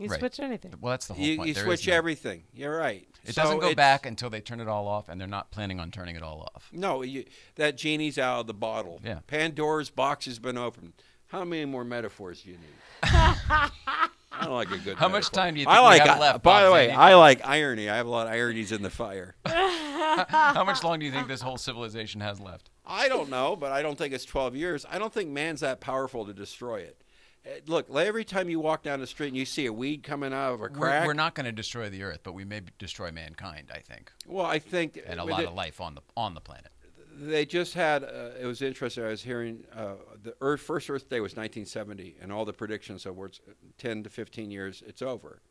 You Right. switch anything. Well, that's the whole you, point. you There is switch no- everything. You're right. It So doesn't go back until they turn it all off, and they're not planning on turning it all off. No, you, that genie's out of the bottle. Yeah. Pandora's box has been opened. How many more metaphors do you need? I don't like a good. How much time do you I think we like. have I- left, by the way, Zany? I like irony. I have a lot of ironies in the fire. How much long do you think this whole civilization has left? I don't know, but I don't think it's 12 years. I don't think man's that powerful to destroy it. Uh, Look, every time you walk down the street and you see a weed coming out of a We're, crack, we're not going to destroy the Earth, but we may destroy mankind. I think, well, I think and a lot it- of life on the on the planet. they just had uh, it was interesting i was hearing uh, the earth first earth day was 1970 and all the predictions so it's 10 to 15 years it's over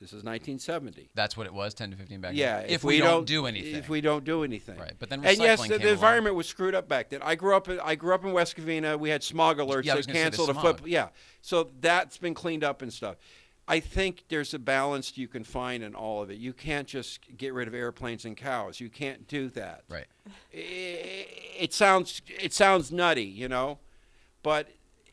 this is 1970 That's what it was, ten to fifteen back. then. yeah if, we, don't, do anything, if we don't do anything right? But then and yes the, the environment was screwed up back then i grew up in, i grew up in west covina we had smog alerts Yeah, that gonna say the canceled a football. yeah so that's been cleaned up and stuff I think there's a balance you can find in all of it. You can't just get rid of airplanes and cows. You can't do that Right. it, it sounds it sounds nutty, you know, but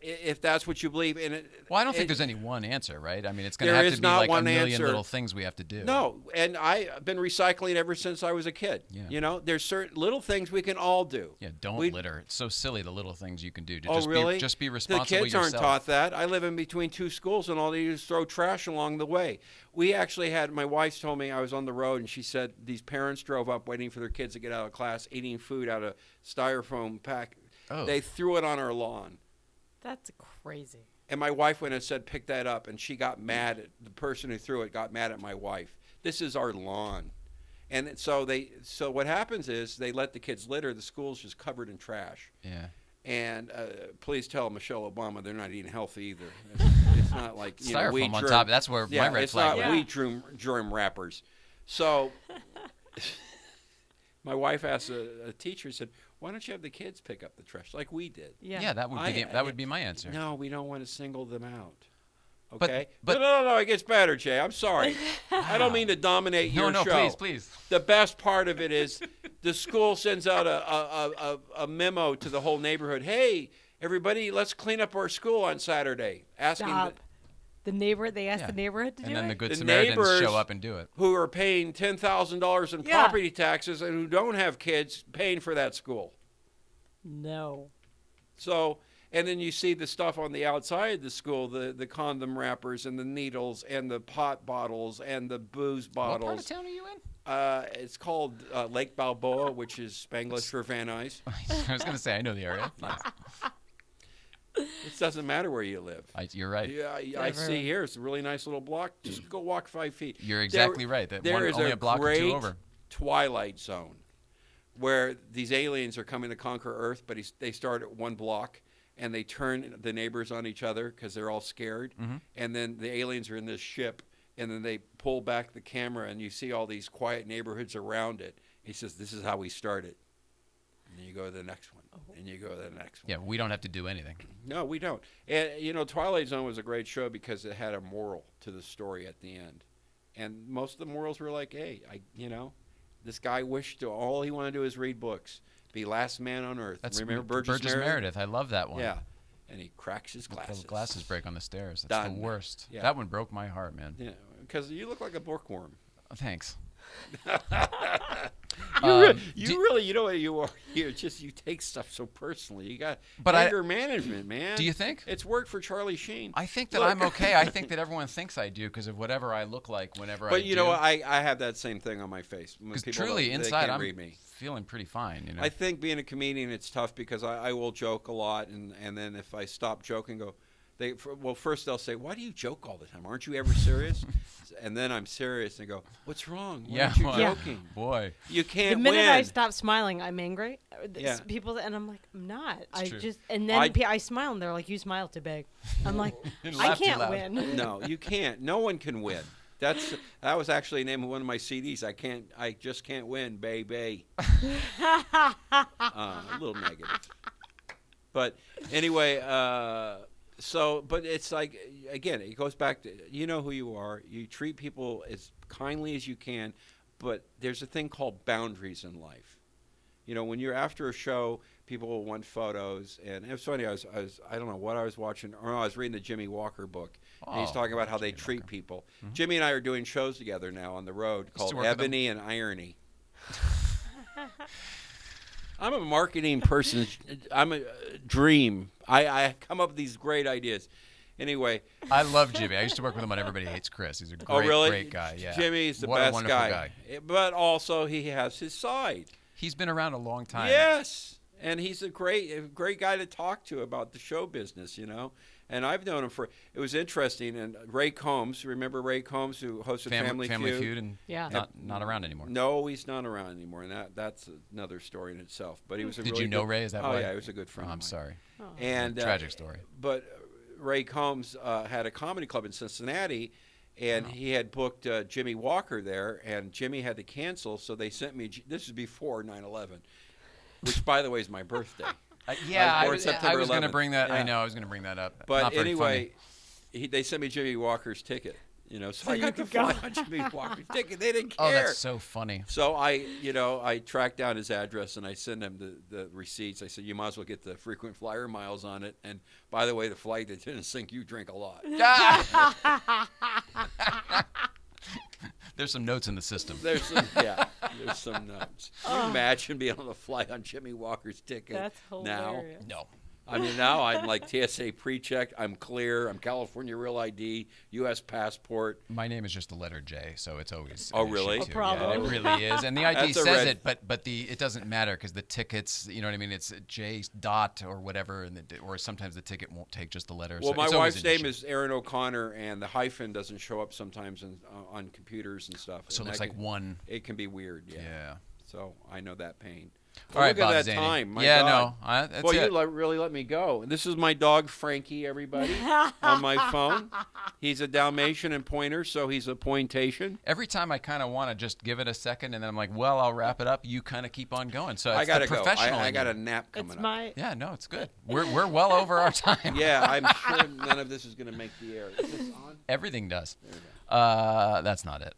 if that's what you believe in it. Well, I don't think it- there's any one answer, right? I mean, it's going to have to be not like one a million answer. little things we have to do. No, and I've been recycling ever since I was a kid. Yeah. You know, there's certain little things we can all do. Yeah, don't We- litter. It's so silly the little things you can do. To Oh, just really? Be, just be responsible. The kids yourself. aren't taught that. I live in between two schools, and all they do is throw trash along the way. We actually had my wife told me I was on the road, and she said these parents drove up waiting for their kids to get out of class, eating food out of styrofoam pack. Oh. They threw it on our lawn. That's crazy. And my wife went and said, pick that up. And she got mad at the person who threw it, got mad at my wife. This is our lawn. And so they, so what happens is they let the kids litter. The school's just covered in trash. Yeah. And uh, please tell Michelle Obama they're not eating healthy either. It's, it's not like you know, Styrofoam wheat on germ- top. That's where yeah, my red it's flag not went. wheat germ, germ wrappers. So my wife asked a, a teacher, said, "Why don't you have the kids pick up the trash like we did?" Yeah. Yeah, that would be I- the, that would be my answer. No, we don't want to single them out. Okay. but- no, no, no, no. It gets better, Jay. I'm sorry. I don't mean to dominate no, your no, show. please, please. The best part of it is the school sends out a, a, a, a, a memo to the whole neighborhood. Hey, everybody, let's clean up our school on Saturday. Asking Stop. The neighbor, they asked Yeah. the neighborhood to And do it. And then the good The Samaritans show up and do it. who are paying ten thousand dollars in Yeah. property taxes and who don't have kids paying for that school. No. So, and then you see the stuff on the outside of the school, the, the condom wrappers and the needles and the pot bottles and the booze bottles. What part of town are you in? Uh, it's called uh, Lake Balboa, which is Spanglish for Van Nuys. I was going to say I know the area. Nice. It doesn't matter where you live. I, you're right. Yeah, I, I see here. It's a really nice little block. Just go walk five feet. You're There- exactly right. That there one, is only a, a block or two over. twilight zone where these aliens are coming to conquer Earth, but he's, they start at one block and they turn the neighbors on each other because they're all scared. Mm-hmm. And then the aliens are in this ship, and then they pull back the camera, and you see all these quiet neighborhoods around it. He says, "This is how we started." And then you go to the next one, and you go to the next one. Yeah, we don't have to do anything. No, we don't. And you know, Twilight Zone was a great show because it had a moral to the story at the end, and most of the morals were like, "Hey, I, you know, this guy wished to all he wanted to do is read books, be last man on earth." That's Remember M- Burgess, Meredith? Meredith. I love that one. Yeah, and he cracks his The glasses. glasses break on the stairs. That's Done. the worst. Yeah. That one broke my heart, man. Yeah, because you look like a bookworm. Oh, Thanks. You, Um, really, you do- really, you know what you are. You just you take stuff so personally. You got But I- anger management, man. Do you think? it's worked for Charlie Sheen? I think that Look. I'm okay. I think that everyone thinks I do because of whatever I look like whenever I But you do. know, what? I, I have that same thing on my face. Because people truly, they inside, I'm read me. feeling pretty fine. You know. I think being a comedian, it's tough because I, I will joke a lot, and, and then if I stop joking, go, they well first they'll say, "Why do you joke all the time? Aren't you ever serious?" and then I'm serious and go, "What's wrong? Why yeah, aren't you well, joking? boy. You can't the minute win." I stop smiling, I'm angry. Uh, Yeah. People and I'm like, I'm not. I true. just and then I- I, I smile and they're like, you smile too big. I'm like, I can't win. no, you can't. No one can win. That's that was actually the name of one of my CDs. I can't. I just can't win, baby. uh, a little negative, but anyway. Uh, so, but it's like again, it goes back to you know who you are. You treat people as kindly as you can, but there's a thing called boundaries in life. You know, when you're after a show, people will want photos, and it was funny. I was, I was, I don't know what I was watching, or no, I was reading the Jimmie Walker book, and he's Oh, talking about how Jimmy they treat Walker. people. Mm-hmm. Jimmy and I are doing shows together now on the road called to work with him. Ebony and Irony. I'm a marketing person. I'm a dream. I, I come up with these great ideas. Anyway, I love Jimmy. I used to work with him on Everybody Hates Chris. He's a great, oh really? great guy. Yeah, Jimmy's the what best wonderful guy. Eh, But also he has his side. He's been around a long time. Yes, and he's a great, a great guy to talk to about the show business, you know. And I've known him for. It was interesting. And Ray Combs, remember Ray Combs, who hosted Family, Family, Family Feud. and Yeah. not not around anymore. No, he's not around anymore, and that that's another story in itself. But he was a Did really you know good- Ray? Is that oh why? yeah, he was a good friend. Oh, I'm mine. sorry. And uh, Tragic story. But uh, Ray Combs uh, had a comedy club in Cincinnati, and he had booked uh, Jimmie Walker there, and Jimmy had to cancel, so they sent me. This is before 9/11, which by the way is my birthday. Uh, yeah, I I was born was, September I was going to bring that. I know I was going to bring that up. But Not anyway, he, they sent me Jimmie Walker's ticket. You know, so, So I you got to could go. fly on Jimmy Walker's ticket. They didn't care. oh, that's so funny. So I, you know, I tracked down his address and I sent him the, the receipts. I said, you might as well get the frequent flyer miles on it. And by the way, the flight that didn't sink, you drink a lot. There's some notes in the system. There's some, yeah, there's some notes. Can you imagine being on the flight on Jimmie Walker's ticket That's now? No. I mean, now I'm like TSA pre-checked. I'm clear. I'm California Real ID, U.S. passport. My name is just the letter J, so it's always. Oh, an issue, really? A problem. Yeah, it really is, and the ID That's says red- it, but but the it doesn't matter because the tickets, you know what I mean? It's J dot or whatever, and the, or sometimes the ticket won't take just the letter. Well, so my it's wife's name is Erin O'Connor, and the hyphen doesn't show up sometimes in, uh, on computers and stuff. So it looks like can- one. It can be weird. Yeah. Yeah. So I know that pain. All right, look Bob at that Zany. time. My yeah, God. no, I, that's well, it. you le- really let me go. This is my dog Frankie. Everybody on my phone. He's a Dalmatian and pointer, so he's a pointation. Every time I kind of want to just give it a second, and then I'm like, well, I'll wrap it up. You kind of keep on going. So it's I gotta the go. professional. I, I got a nap coming It's up. my Yeah, no, it's good. We're we're well over our time. Yeah, I'm sure none of this is going to make the air. Is this on? Everything does. Uh, that's not it.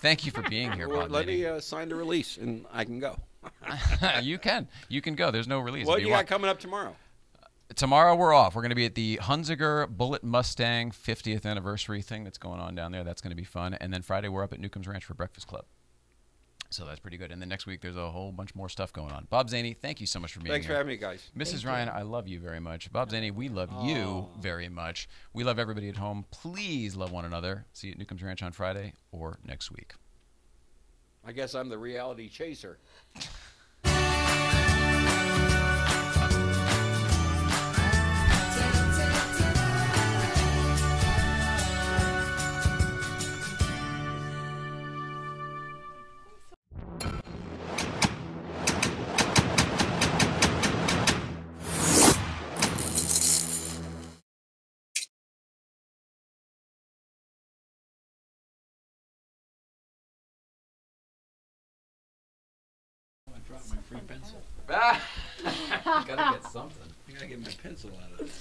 Thank you for being here, Well, Bob. let me uh, sign the release, and I can go. you can. You can go. There's no release. What if you you got want. coming up tomorrow? Tomorrow we're off. We're going to be at the Hunziger Bullitt Mustang 50th anniversary thing that's going on down there. That's going to be fun. And then Friday we're up at Newcomb's Ranch for Breakfast Club. So that's pretty good. And then next week there's a whole bunch more stuff going on. Bob Zany, thank you so much for being Thanks here. for having me, guys. Mrs. Ryan, I love you very much. Bob Zany, we love you very much. We love everybody at home. Please love one another. See you at Newcomb's Ranch on Friday or next week. I guess I'm the reality chaser. I gotta get something. I gotta get my pencil out of it.